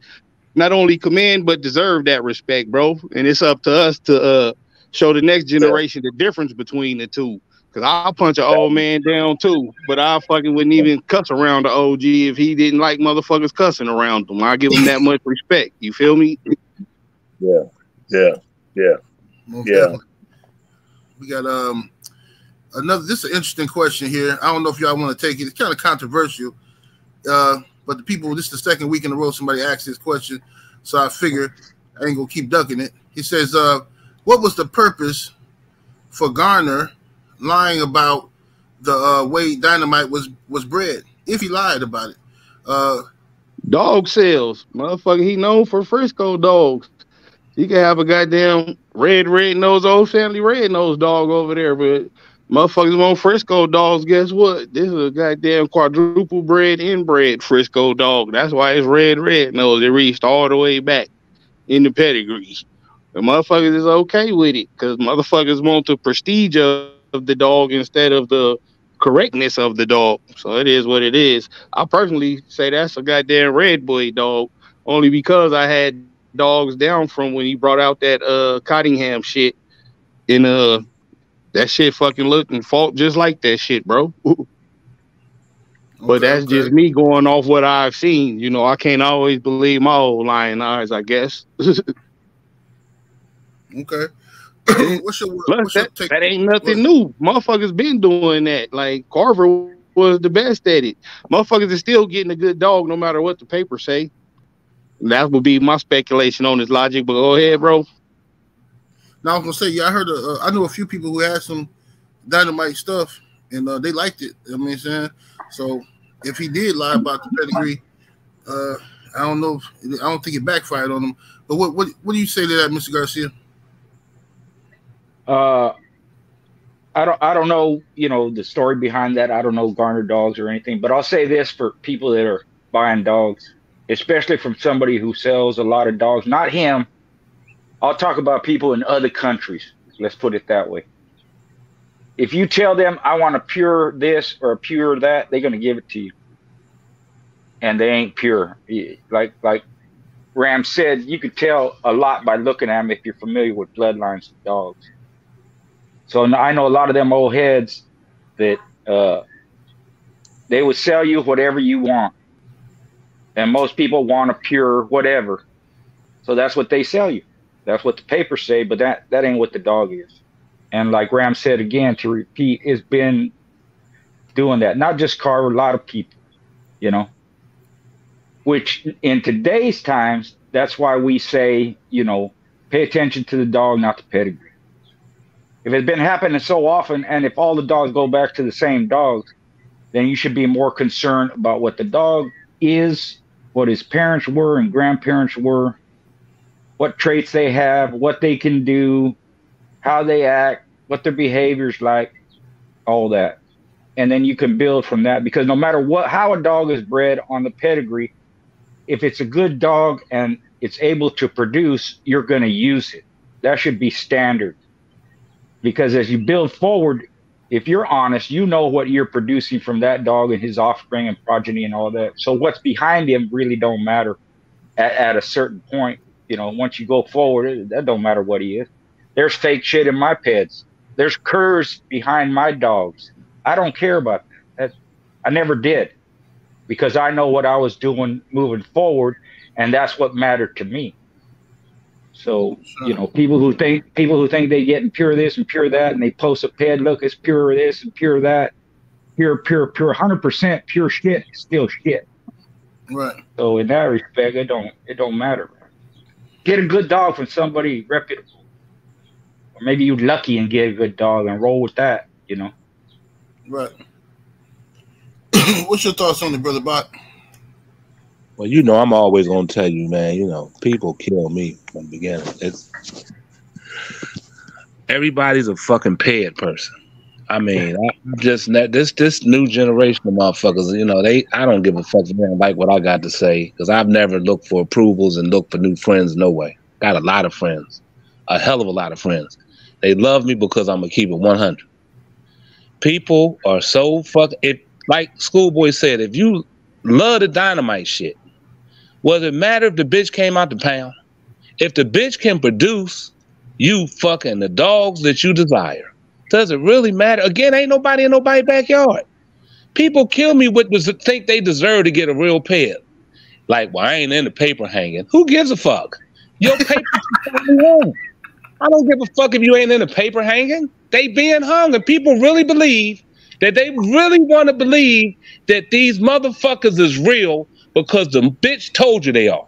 not only command but deserve that respect, bro. And it's up to us to uh, show the next generation the difference between the two. Cause I'll punch an old man down too, but I fucking wouldn't even cuss around the OG if he didn't like motherfuckers cussing around him. I give him that much respect. You feel me? Yeah, yeah, yeah. Most Yeah. definitely. We got um another. This is an interesting question here. I don't know if y'all want to take it. It's kind of controversial, uh, but the people. This is the second week in a row somebody asked this question, so I figure I ain't gonna keep ducking it. He says, uh, "What was the purpose for Garner lying about the uh, way dynamite was was bred? If he lied about it, uh, Dog sales, motherfucker. He known for Frisco dogs. He could have a goddamn red, red nose, old family red nose dog over there, but motherfuckers want Frisco dogs. Guess what? This is a goddamn quadruple bred inbred Frisco dog. That's why it's red, red nose. It reached all the way back in the pedigree. The motherfuckers is okay with it because motherfuckers want the prestige of the dog instead of the correctness of the dog. So it is what it is. I personally say that's a goddamn red boy dog, only because I had dogs down from when he brought out that uh Cottingham shit. in uh that shit fucking looked and fought just like that shit, bro. but okay, that's okay. just me going off what I've seen. You know, I can't always believe my old lion eyes, I guess. <laughs> okay. <clears throat> what's your what's your that, take? that ain't nothing new. Motherfuckers been doing that. Like Carver was the best at it. Motherfuckers is still getting a good dog no matter what the papers say. That would be my speculation on this logic. But go ahead, bro. Now I was gonna say, yeah, I heard. Uh, I know a few people who had some dynamite stuff, and uh, they liked it. I mean, saying so. If he did lie about the pedigree, uh, I don't know. If, I don't think it backfired on him. But what what what do you say to that, Mr. Garcia? Uh, I don't I don't know, you know, the story behind that. I don't know Garner dogs or anything, but I'll say this for people that are buying dogs, especially from somebody who sells a lot of dogs, not him. I'll talk about people in other countries. Let's put it that way. If you tell them I want a pure this or a pure that, they're gonna give it to you. And they ain't pure. Like like Ram said, you could tell a lot by looking at them if you're familiar with bloodlines of dogs. So I know a lot of them old heads that uh, they would sell you whatever you want, and most people want a pure whatever. So that's what they sell you. That's what the papers say, but that that ain't what the dog is. And like Ram said again, to repeat, it's been doing that. Not just Carver, a lot of people, you know. Which in today's times, that's why we say, you know, pay attention to the dog, not the pedigree. If it's been happening so often, and if all the dogs go back to the same dogs, then you should be more concerned about what the dog is, what his parents were and grandparents were, what traits they have, what they can do, how they act, what their behavior's like, all that. And then you can build from that because no matter what how a dog is bred on the pedigree, if it's a good dog and it's able to produce, you're going to use it. That should be standard. Because as you build forward, if you're honest, you know what you're producing from that dog and his offspring and progeny and all that. So what's behind him really don't matter at, at a certain point. You know, once you go forward, that don't matter what he is. There's fake shit in my pets. There's curs behind my dogs. I don't care about that. I never did because I know what I was doing moving forward, and that's what mattered to me. So you know, people who think people who think they getting pure this and pure that, and they post a ped, look, it's pure this and pure that, pure, pure, pure, hundred percent pure shit, still shit. Right. So in that respect, it don't it don't matter. Get a good dog from somebody reputable. Or maybe you're lucky and get a good dog and roll with that, you know. Right. <coughs> What's your thoughts on it, brother Bot? Well, you know, I'm always gonna tell you, man. You know, people kill me from the beginning. It's everybody's a fucking paid person. I mean, I'm just this this new generation of motherfuckers. You know, they I don't give a fuck if they don't like what I got to say because I've never looked for approvals and looked for new friends. No way. Got a lot of friends, a hell of a lot of friends. They love me because I'm gonna keep it 100. People are so fuck it. Like Schoolboy said, if you love the dynamite shit, was it matter if the bitch came out the pound? If the bitch can produce you fucking the dogs that you desire, does it really matter? Again, ain't nobody in nobody backyard. People kill me with the think they deserve to get a real pet. Like, well, I ain't in the paper hanging. Who gives a fuck? Your <laughs> paper I don't give a fuck if you ain't in the paper hanging. They being hung, and people really believe that they really want to believe that these motherfuckers is real because the bitch told you they are.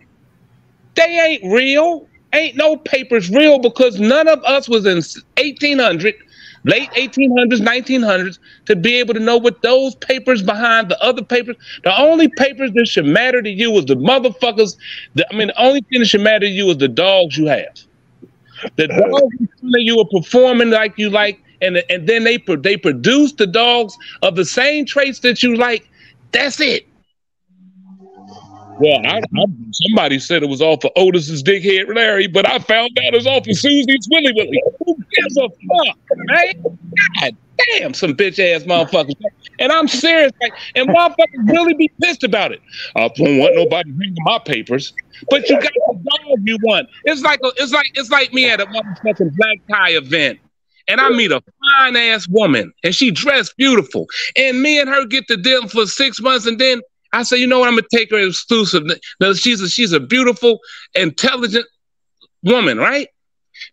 They ain't real. Ain't no papers real because none of us was in 1800, late 1800s, 1900s to be able to know what those papers behind the other papers. The only papers that should matter to you is the motherfuckers. The, I mean, the only thing that should matter to you is the dogs you have. The <laughs> dogs you are performing like you like, and and then they they produce the dogs of the same traits that you like. That's it. Well, I, I, somebody said it was off of Otis's dickhead Larry, but I found out it was off of Susie's Willy Willy. Who gives a fuck, man? God damn, some bitch ass motherfuckers. And I'm serious, like, and motherfuckers really be pissed about it. I don't want nobody reading my papers, but you got the dog you want. It's like a, it's like it's like me at a motherfucking black tie event and I meet a fine ass woman and she dressed beautiful. And me and her get to deal for six months and then I said, you know what? I'm gonna take her exclusive. Now she's a, she's a beautiful, intelligent woman, right?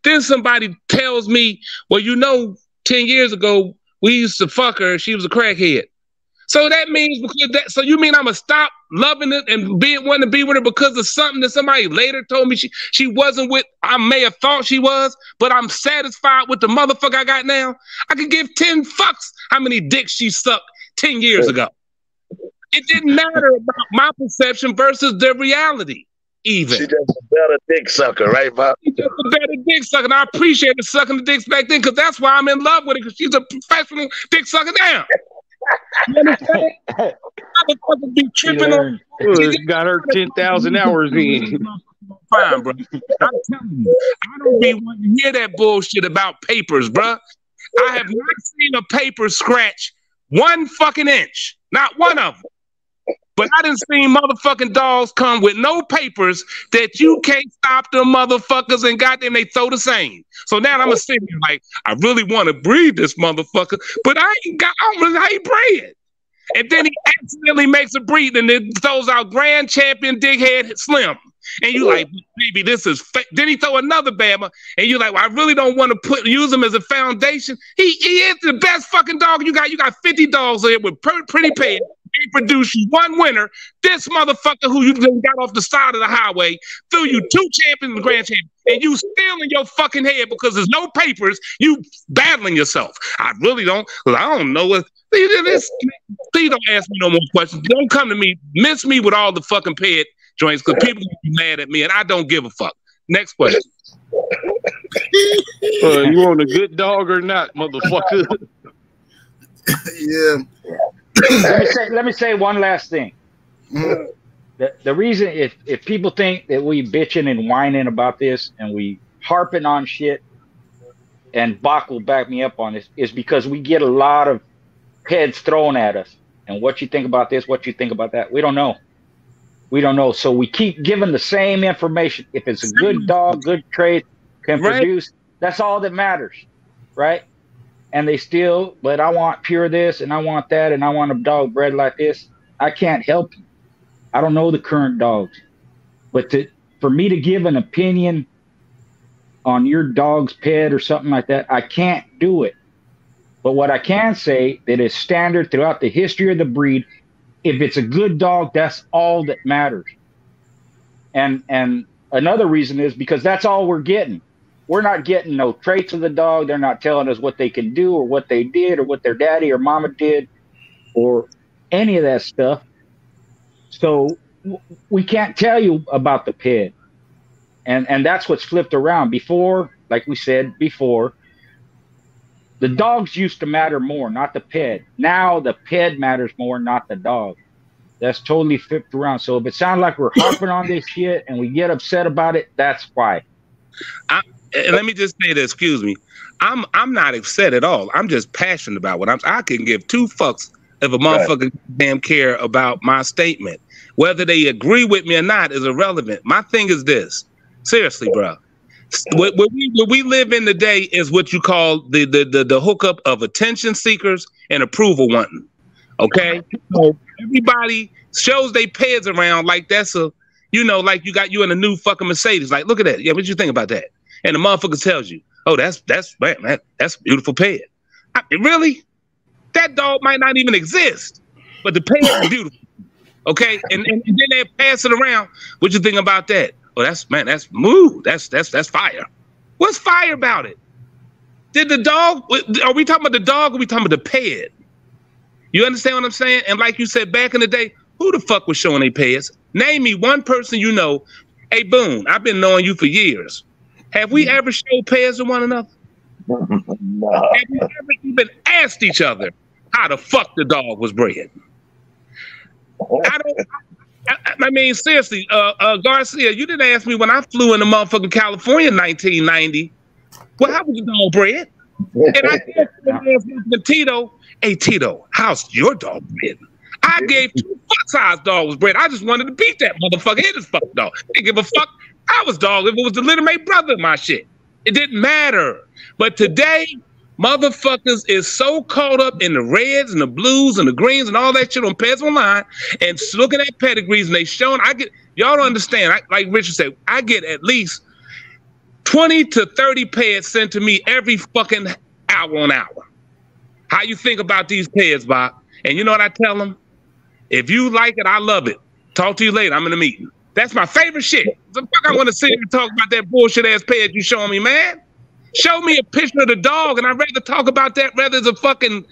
Then somebody tells me, well, you know, ten years ago we used to fuck her. She was a crackhead. So that means because that. So you mean I'm gonna stop loving it and being wanting to be with her because of something that somebody later told me she she wasn't with. I may have thought she was, but I'm satisfied with the motherfucker I got now. I could give ten fucks how many dicks she sucked ten years ago. It didn't matter about my perception versus the reality. Even she just a better dick sucker, right, Bob? She's just a better dick sucker. And I appreciated sucking the dicks back then because that's why I'm in love with her because she's a professional dick sucker now. You understand? Motherfuckers be tripping on. She Got her ten thousand hours in. Fine, bro. I'm telling you, I don't be wanting to hear that bullshit about papers, bro. I have not seen a paper scratch one fucking inch. Not one of them. But I didn't see motherfucking dogs come with no papers that you can't stop them motherfuckers and goddamn they throw the same. So now I'm a sitting like, I really want to breed this motherfucker, but I ain't got I don't really how you breed. And then he accidentally makes a breed and then throws out grand champion dighead slim. And you like, baby, this is. Then he throw another bama, and you like, well, I really don't want to put use him as a foundation. He he is the best fucking dog you got. You got 50 dogs here with pretty pay. They produce you one winner. This motherfucker who you got off the side of the highway threw you two champions and grand champions, and you still in your fucking head because there's no papers. You battling yourself. I really don't, because I don't know what. This, please don't ask me no more questions. Don't come to me, miss me with all the fucking pet joints because people will be mad at me, and I don't give a fuck. Next question. uh, you want a good dog or not, motherfucker? <laughs> yeah. Let me say let me say one last thing. Mm-hmm. The, the reason if if people think that we bitching and whining about this and we harping on shit and Bach will back me up on this is because we get a lot of heads thrown at us. And what you think about this, what you think about that, we don't know. We don't know. So we keep giving the same information. If it's a good dog, good trait, can right. produce, that's all that matters. Right? And they still, but I want pure this and I want that and I want a dog bred like this. I can't help you. I don't know the current dogs, but to, for me to give an opinion on your dog's ped or something like that, I can't do it. But what I can say that is standard throughout the history of the breed, if it's a good dog, that's all that matters. And and another reason is because that's all we're getting we're not getting no traits of the dog. They're not telling us what they can do or what they did or what their daddy or mama did or any of that stuff. So we can't tell you about the ped. And and that's what's flipped around. Before, like we said before, the dogs used to matter more, not the ped. Now the ped matters more, not the dog. That's totally flipped around. So if it sounds like we're harping on this shit and we get upset about it, that's why. I, and let me just say this, excuse me. I'm I'm not upset at all. I'm just passionate about what I'm I can give two fucks if a motherfucker right. damn care about my statement. Whether they agree with me or not is irrelevant. My thing is this. Seriously, bro. What, what, we, what we live in today is what you call the, the the the hookup of attention seekers and approval wanting. Okay, so everybody shows they pairs around like that's a you know like you got you in a new fucking Mercedes. Like, look at that. Yeah, what you think about that? And the motherfucker tells you, "Oh, that's that's man, man that's beautiful ped." I really, that dog might not even exist, but the ped is beautiful. Okay, and, and, and, then they pass it around. What you think about that? Oh, that's man, that's mood. That's that's that's fire. What's fire about it? Did the dog? Are we talking about the dog? or Are we talking about the ped? You understand what I'm saying? And like you said back in the day, who the fuck was showing their pets? Name me one person you know. Hey Boone, I've been knowing you for years. Have we ever showed pairs to one another? <laughs> no. Have we ever even asked each other how the fuck the dog was bred? I don't. <laughs> I, I mean, seriously, uh, uh, Garcia, you didn't ask me when I flew into motherfucking California in 1990. Well, how was the dog bred? And I <laughs> asked Tito, hey, Tito, how's your dog bred? I gave two fucks how his dog bred. I just wanted to beat that motherfucker, hit his fucking dog. Didn't give a fuck I was dog if it was the little mate brother my shit. It didn't matter. But today, motherfuckers is so caught up in the reds and the blues and the greens and all that shit on Pets Online and looking at pedigrees and they showing I get y'all don't understand. I, like Richard said, I get at least 20 to 30 pairs sent to me every fucking hour on hour. How you think about these pairs, Bob? And you know what I tell them? If you like it, I love it. Talk to you later. I'm in a meeting. That's my favorite shit. The fuck I want to sit here and talk about that bullshit ass pad you showing me, man. Show me a picture of the dog, and I'd rather talk about that rather than the fucking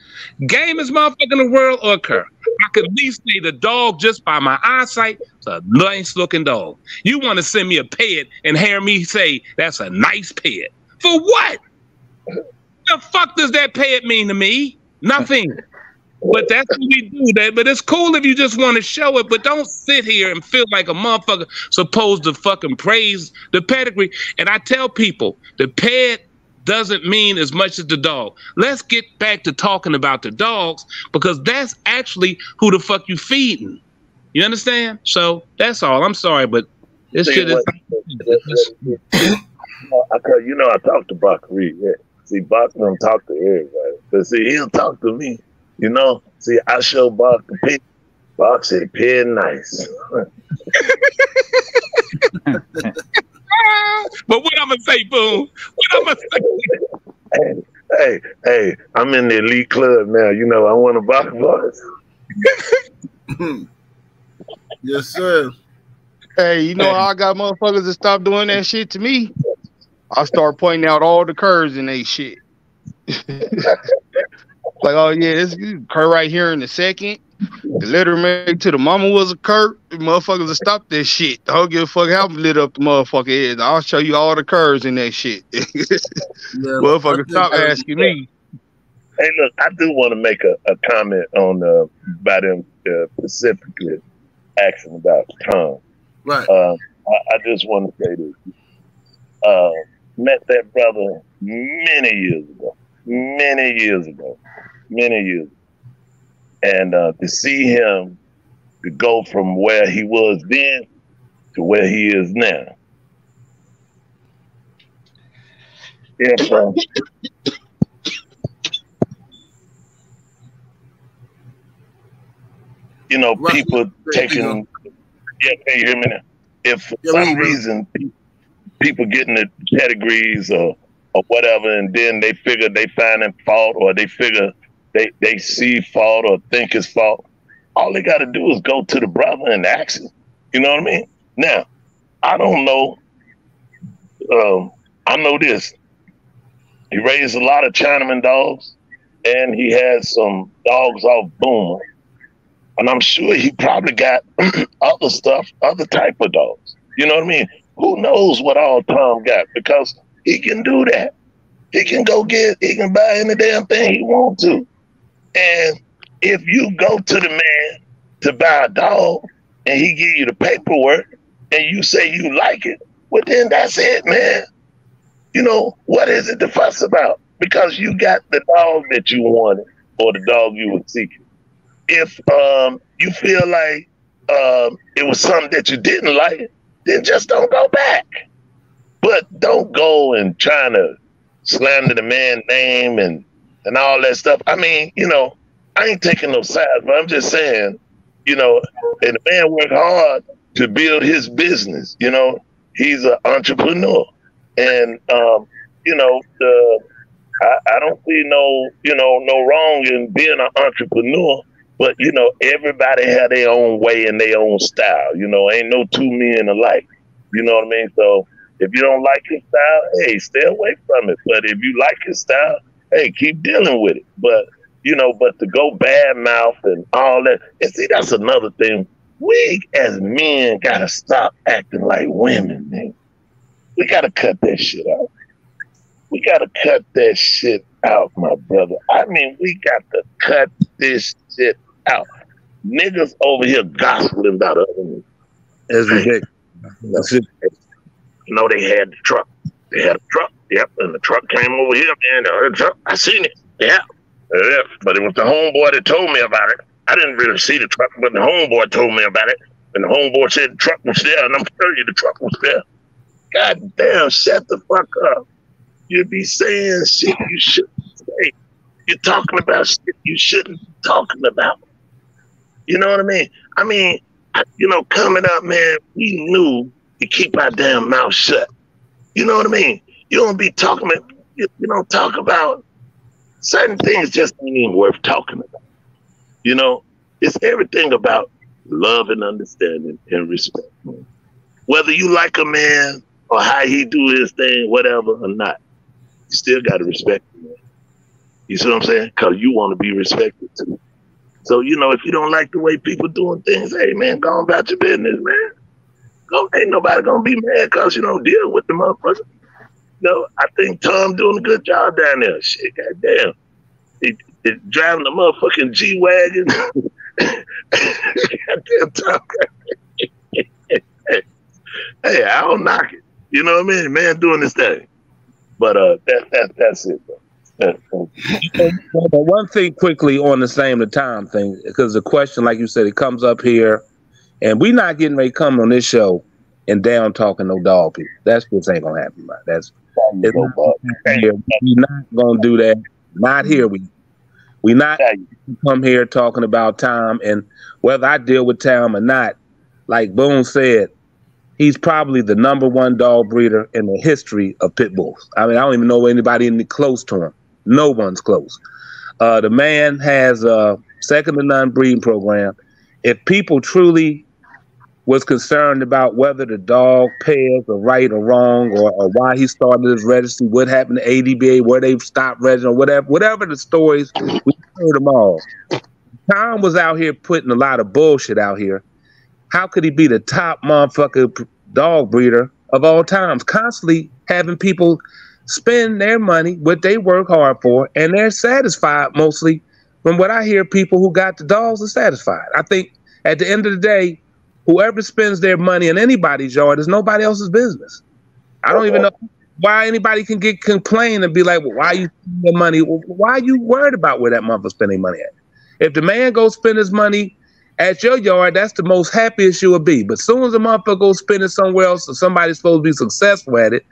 gamest motherfucker in the world or occur. I could at least say the dog just by my eyesight. It's a nice looking dog. You want to send me a ped and hear me say that's a nice ped. For what? The fuck does that ped mean to me? Nothing. But that's what we do. That, but it's cool if you just want to show it. But don't sit here and feel like a motherfucker supposed to fucking praise the pedigree. And I tell people the ped doesn't mean as much as the dog. Let's get back to talking about the dogs because that's actually who the fuck you feeding. You understand? So that's all. I'm sorry, but this See, shit is. what- <laughs> I cause you know I talked to Bach Reed. Yeah. See, Bach don't talk to everybody, but see, he'll talk to me. You know, see, I show Bach the picture. Bach said, "Pen nice." <laughs> But what I'm gonna say, boom? What I'm gonna say? hey, hey, hey, I'm in the elite club now. You know, I want a box voice. <laughs> yes, sir. Hey, you know how I got motherfuckers to stop doing that shit to me? I start pointing out all the curves in they shit. <laughs> like, oh yeah, this curve right here in the second. The letter made to the mama was a curve. The motherfuckers will stop that shit. I don't give a fuck how lit up the motherfucker is. I'll show you all the curves in that shit. <laughs> Yeah, motherfuckers stop asking me. Hey, look, I do want to make a, a comment on uh, by them uh, specifically asking about Tom. Right. Um, I, I just want to say this. Uh, met that brother many years ago, many years ago, many years. And uh, to see him to go from where he was then to where he is now. Yeah, bro. You know, people taking. Yeah, can you hear me now? If for Yeah, some reason people getting the categories or or whatever, and then they figure they find finding fault or they figure they they see fault or think it's fault, all they got to do is go to the brother and ask him. You know what I mean? Now, I don't know. Um, I know this. He raised a lot of Chinaman dogs, and he had some dogs off Boomer, and I'm sure he probably got <clears throat> other stuff, other type of dogs. You know what I mean? Who knows what all Tom got? Because he can do that. He can go get. He can buy any damn thing he want to. And if you go to the man to buy a dog and he give you the paperwork and you say you like it, well then that's it, man. You know, what is it to fuss about? Because you got the dog that you wanted or the dog you were seeking. If um, you feel like um, it was something that you didn't like, then just don't go back. But don't go and trying to slander the man's name and and all that stuff. I mean, you know, I ain't taking no sides, but I'm just saying, you know, and the man worked hard to build his business. You know, he's an entrepreneur, and um, you know, the, I, I don't see no, you know, no wrong in being an entrepreneur. But you know, everybody have their own way and their own style. You know, ain't no two men alike. You know what I mean? So if you don't like his style, hey, stay away from it. But if you like his style, hey, keep dealing with it. But you know, but to go bad mouth and all that, and see, that's another thing. We as men gotta stop acting like women, man. We gotta cut that shit out. We gotta cut that shit out, my brother. I mean, we got to cut this shit out. Niggas over here gospeling about other niggas. It's ridiculous. That's it. You know, they had the truck. They had a truck. Yep. And the truck came over here, man. The truck. I seen it. Yeah. Yeah. But it was the homeboy that told me about it. I didn't really see the truck, but the homeboy told me about it. And the homeboy said the truck was there, and I'm telling you the truck was there. God damn, shut the fuck up. You be saying shit you shouldn't say. You're talking about shit you shouldn't be talking about. You know what I mean? I mean, you know, coming up, man, we knew to keep our damn mouth shut. You know what I mean? You don't be talking, you, you don't talk about certain things just ain't even worth talking about. You know, it's everything about love and understanding and respect. Whether you like a man or how he do his thing, whatever or not, you still got to respect him. You see what I'm saying? Because you want to be respected too. So, you know, if you don't like the way people doing things, hey, man, go on about your business, man. Go, ain't nobody to be mad because you don't deal with the motherfucker. No, I think Tom doing a good job down there. Shit, goddamn. He, he driving the motherfucking G Wagon. goddamn Tom. hey, I don't knock it. You know what I mean? Man doing this thing. But uh that, that that's it, bro. One thing quickly on the same the time thing, because the question, like you said, it comes up here, And we not getting ready to come on this show and down talking no dog people. That's what's ain't gonna happen, man. That's it's not gonna here. we not gonna do that. Not here. We we not come here talking about Tom and whether I deal with Tom or not. Like Boone said, he's probably the number one dog breeder in the history of pit bulls. I mean, I don't even know anybody any close to him. No one's close. Uh, the man has a second to none breeding program. If people truly was concerned about whether the dog pairs are right or wrong, or, or why he started his registry, what happened to ADBA, where they stopped registering, whatever, whatever the stories, we heard them all. Tom was out here putting a lot of bullshit out here. How could he be the top motherfucker dog breeder of all times? Constantly having people spend their money, what they work hard for, and they're satisfied mostly. From what I hear, people who got the dogs are satisfied. I think at the end of the day, whoever spends their money in anybody's yard is nobody else's business. I don't even know why anybody can get complain and be like, well, why you spending money? Why are you worried about where that motherfucker spending money at? If the man goes spend his money at your yard, that's the most happiest you will be. But as soon as a motherfucker goes spend it somewhere else, or somebody's supposed to be successful at it,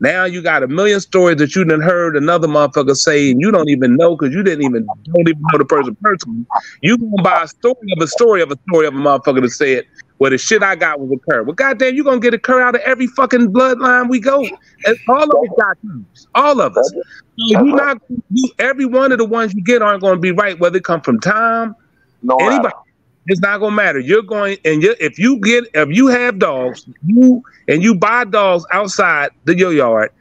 now you got a million stories that you didn't heard another motherfucker say, and you don't even know because you didn't even don't even know the person personally. You gonna buy a story of a story of a story of a motherfucker to say where the shit I got was a cur. Well, goddamn, you gonna get a cur out of every fucking bloodline we go. And all of us got curs. All of us. So you not you every one of the ones you get aren't gonna be right, whether it come from Tom, No, anybody. It's not gonna matter. You're going and you if you get if you have dogs, you and you buy dogs outside the your yard,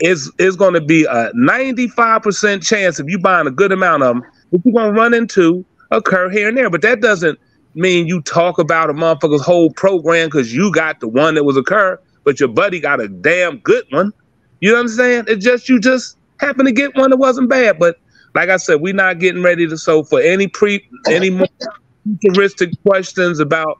it's it's gonna be a 95% chance if you buying a good amount of them that you're gonna run into a cur here and there. But that doesn't mean you talk about a motherfucker's whole program because you got the one that was a cur, but your buddy got a damn good one. You know what I'm saying? It's just you just happen to get one that wasn't bad. But like I said, we're not getting ready to so for any pre any more futuristic questions about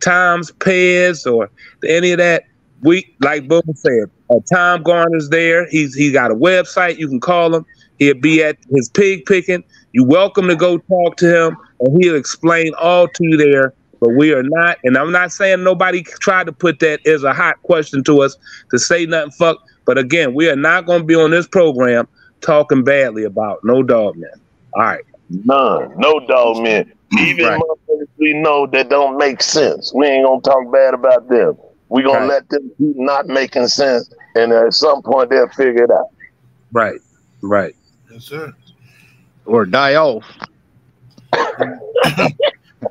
Tom's pairs or any of that. We like Boone said, uh, Tom Garner's there. He's he got a website. You can call him. He'll be at his pig picking. You're welcome to go talk to him, and he'll explain all to you there. But we are not, and I'm not saying nobody tried to put that as a hot question to us to say nothing fuck. But again, we are not going to be on this program talking badly about no dog man. All right. None. No dog men. Even Right. motherfuckers we know that don't make sense. We ain't gonna talk bad about them. We gonna Right. let them keep not making sense, and at some point they'll figure it out. Right. Right. Yes, sir. Or die off.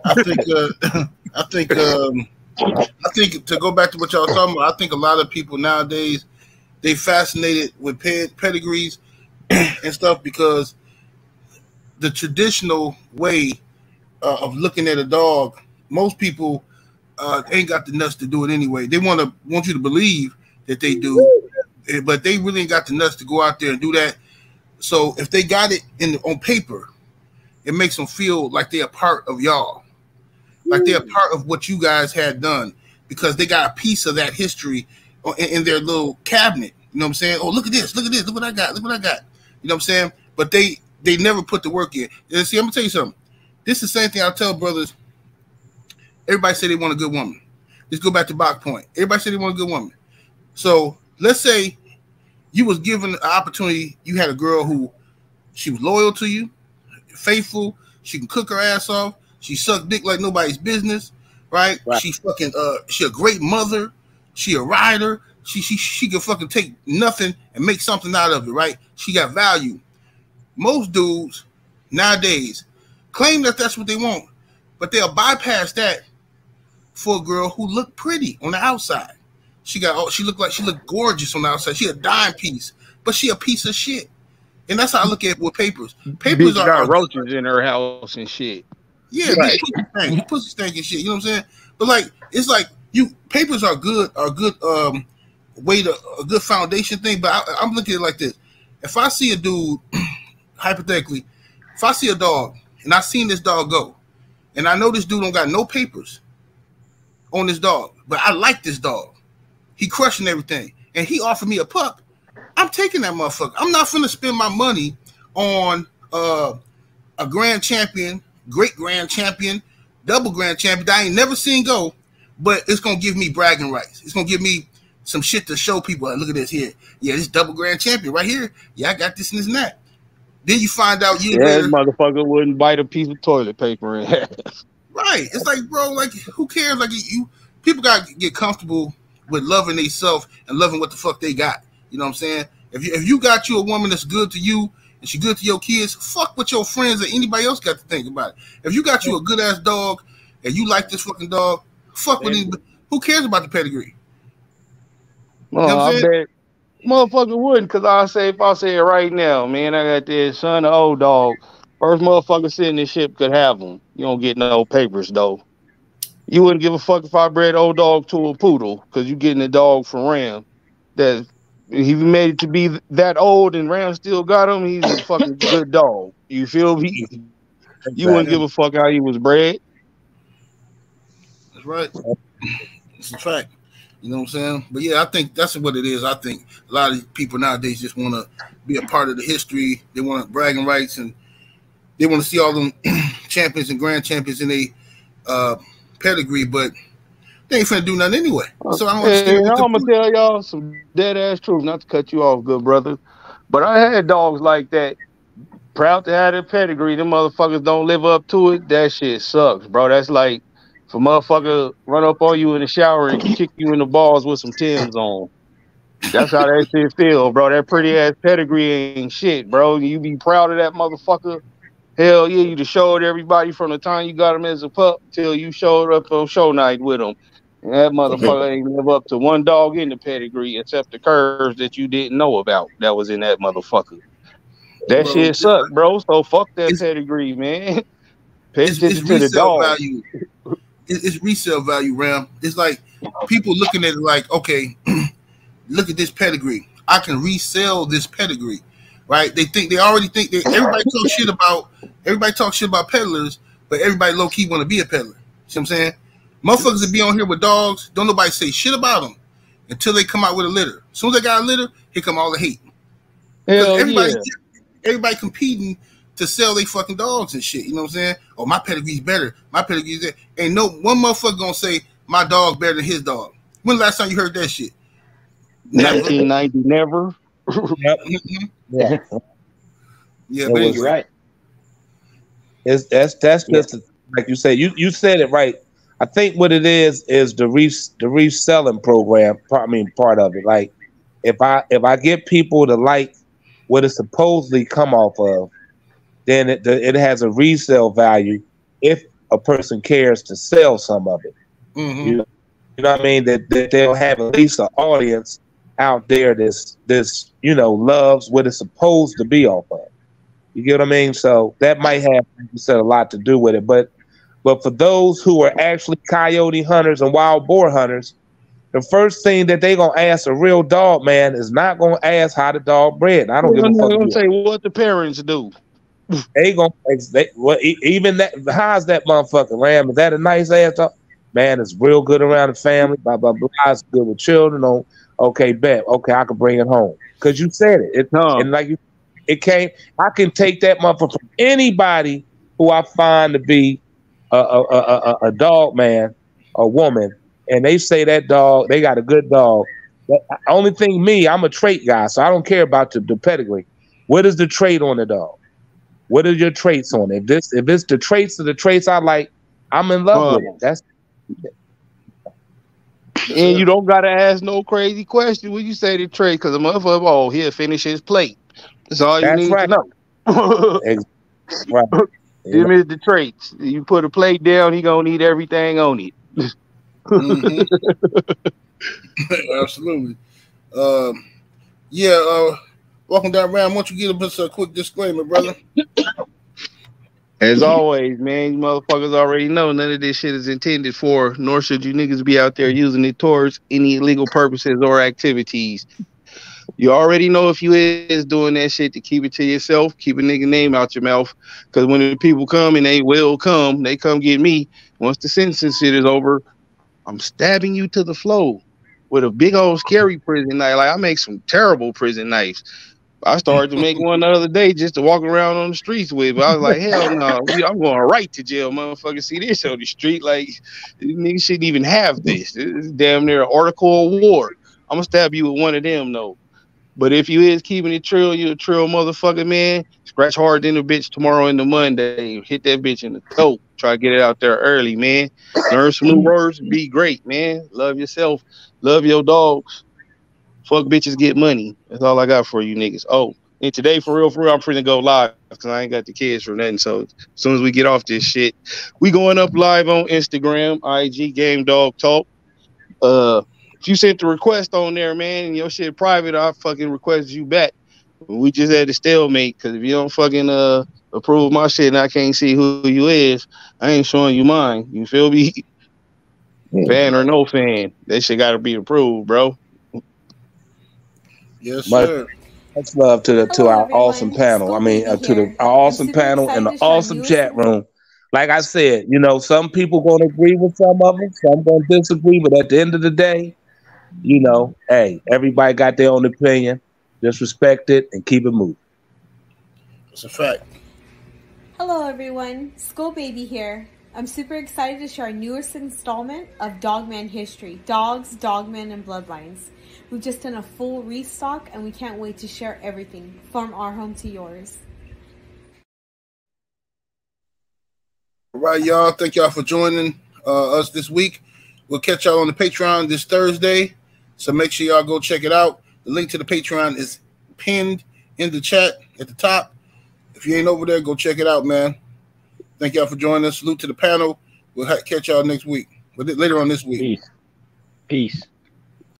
I think uh, <laughs> I think um, I think to go back to what y'all talking about, I think a lot of people nowadays they fascinated with ped- pedigrees <clears throat> and stuff because the traditional way uh, of looking at a dog, most people uh, ain't got the nuts to do it anyway. They want to want you to believe that they do, eh, but they really ain't got the nuts to go out there and do that. So if they got it in on paper, it makes them feel like they're a part of y'all, like they're a part of what you guys had done because they got a piece of that history in, in their little cabinet. You know what I'm saying? Oh, look at this! Look at this! Look what I got! Look what I got! You know what I'm saying? But they they never put the work in. And see, I'm gonna tell you something. This is the same thing I tell brothers. Everybody say they want a good woman. Let's go back to Bach Point. Everybody say they want a good woman. So let's say you was given an opportunity. You had a girl who she was loyal to you, faithful. She can cook her ass off. She sucked dick like nobody's business, right? Right. She fucking uh, she a great mother. She a rider. She she she can fucking take nothing and make something out of it, right? She got value. Most dudes nowadays claim that that's what they want, but they'll bypass that for a girl who looked pretty on the outside. She got oh, she looked like she looked gorgeous on the outside. She a dime piece, but she a piece of shit. And that's how I look at it with papers. Papers Bitch are, got are roaches in her house and shit. yeah, Right. right. pussy stank, pussy stank and shit. You know what I'm saying? But like, it's like you papers are good, are good um way to a good foundation thing. But I, I'm looking at it like this: if I see a dude, <clears throat> hypothetically, if I see a dog and I seen this dog go, and I know this dude don't got no papers on this dog, but I like this dog. He crushing everything, and he offered me a pup. I'm taking that motherfucker. I'm not finna spend my money on uh a grand champion, great grand champion, double grand champion that I ain't never seen go but it's gonna give me bragging rights. It's gonna give me some shit to show people. Look at this here. Yeah, this double grand champion right here. Yeah, I got this and this and that. Then you find out years Yeah, later, motherfucker wouldn't bite a piece of toilet paper in half. right? It's like, bro, like who cares? Like you, people got to get comfortable with loving themselves and loving what the fuck they got. You know what I'm saying? If you if you got you a woman that's good to you and she good to your kids, fuck what your friends or anybody else got to think about it. If you got you a good ass dog and you like this fucking dog, fuck with him. Who cares about the pedigree? No, know oh, I'm I bet motherfucker wouldn't, cause I say if I say it right now, man, I got this son of old dog. First motherfucker sitting this ship could have them. You don't get no papers though. You wouldn't give a fuck if I bred old dog to a poodle, cause you're getting a dog from Ram. That he made it to be that old and Ram still got him. He's a fucking <coughs> good dog. You feel me? You wouldn't give a fuck how he was bred. That's right. It's a fact. You know what I'm saying? But yeah, I think that's what it is. I think a lot of people nowadays just want to be a part of the history. They want to bragging rights and they want to see all them <clears throat> champions and grand champions in a uh, pedigree, but they ain't finna do nothing anyway. Uh, so I don't Hey, understand. what I'm gonna tell y'all some dead ass truth, not to cut you off, good brother. But I had dogs like that. Proud to have their pedigree. Them motherfuckers don't live up to it. That shit sucks, bro. That's like if a motherfucker run up on you in the shower and kick you in the balls with some Tim's on. That's how that shit feel, bro. That pretty ass pedigree ain't shit, bro. You be proud of that motherfucker. Hell yeah, you just showed everybody from the time you got him as a pup till you showed up on show night with him. And that motherfucker ain't live up to one dog in the pedigree except the curves that you didn't know about that was in that motherfucker. That Bro, shit suck, bro. So fuck that pedigree, man. <laughs> Pay it's, it's to the resale dog. value. It- It's resale value, Ram. It's like people looking at it like, okay, <clears throat> look at this pedigree. I can resell this pedigree, right? They think they already think that everybody talk shit about everybody talk shit about peddlers, but everybody low key want to be a peddler. See what I'm saying? Motherfuckers that be on here with dogs, don't nobody say shit about them until they come out with a litter. As soon as they got a litter, here come all the hate. 'Cause Hell everybody, yeah. everybody competing to sell their fucking dogs and shit. You know what I'm saying? Oh, my pedigree's better. My pedigree's there. Ain't no one motherfucker gonna say my dog better than his dog. When the last time you heard that shit? Never. 1990 never. <laughs> Mhm. Yeah. Yeah, It baby. was- You're right. It's that's that's just like you said. You you said it right. I think what it is is the re the reselling program. Part, I mean, part of it. Like if I if I get people to like what it supposedly come off of, then it it has a resale value if a person cares to sell some of it. Mhm. You know what I mean? That, that they'll have at least an audience out there that's this you know loves what it's supposed to be off of. You get what I mean? So that might have, like you said, a lot to do with it. But but for those who are actually coyote hunters and wild boar hunters, the first thing that they gonna ask a real dog man is not gonna ask how the dog bred. I don't give a I'm fuck. gonna who- say what the parents do. They gonna they, well, even that. How's that motherfucker ram? Is that a nice ass dog? Man, it's real good around the family. Blah blah blah. It's good with children. On okay, bet. Okay, I can bring it home because you said it. It Huh. and like you, it came. I can take that motherfucker from anybody who I find to be a a, a, a, a dog man, a woman, and they say that dog they got a good dog. The only thing me, I'm a trait guy, so I don't care about the, the pedigree. What is the trait on the dog? What are your traits on it? If this if it's the traits of the traits I like, I'm in love with it. That's And you don't gotta ask no crazy question when you say the trade, because the motherfucker, oh, he'll finish his plate. That's all you That's need right. to know. <laughs> right. Them is the traits. You put a plate down, he gonna need everything on it. Mhm. <laughs> Absolutely. Um, yeah. Uh, welcome down, Ram. Why don't you give us a quick disclaimer, brother? <coughs> As always, man, you motherfuckers already know none of this shit is intended for, nor should you niggas be out there using it towards any illegal purposes or activities. You already know if you is doing that shit to keep it to yourself, keep a nigga name out your mouth. Cause when the people come and they will come, they come get me. Once the sentencing shit is over, I'm stabbing you to the floor with a big old scary prison knife. Like I make some terrible prison knives. I started to make one the other day just to walk around on the streets with. But I was like, hell no, I'm going right to jail, motherfucker. See this on the street, like niggas shouldn't even have this. Is damn near an article of war. I'm gonna stab you with one of them though. But if you is keeping it trill, you a trill motherfucker, man. Scratch hard in the bitch tomorrow in the Monday. Hit that bitch in the toe. Try to get it out there early, man. Learn some new words. Be great, man. Love yourself. Love your dogs. Fuck bitches, get money. That's all I got for you niggas. Oh, and today, for real, for real, I'm free to go live because I ain't got the kids for nothing. So as soon as we get off this shit, we going up live on Instagram, IG Game Dog Talk. Uh, if you sent the request on there, man, and your shit private, I fucking request you back. We just had a stalemate because if you don't fucking uh approve my shit and I can't see who you is, I ain't showing you mine. You feel me? Fan or no fan, that shit got to be approved, bro. Yes, Much- sir. Much love to the to Hello, our everyone. awesome panel. I mean, uh, to the our awesome panel and the excited to share awesome news chat room. Like I said, you know, some people gonna agree with some of them, some gonna disagree, but at the end of the day, you know, hey, everybody got their own opinion. Just respect it and keep it moving. It's a fact. Hello, everyone. School Baby here. I'm super excited to share our newest installment of Dogman history Dogs, Dogmen, and Bloodlines. We've just done a full restock and we can't wait to share everything from our home to yours. All right, y'all. Thank y'all for joining uh, us this week. We'll catch y'all on the Patreon this Thursday. So make sure y'all go check it out. The link to the Patreon is pinned in the chat at the top. If you ain't over there, go check it out, man. Thank y'all for joining us. Salute to the panel. We'll catch y'all next week, but later on this week. Peace. Peace.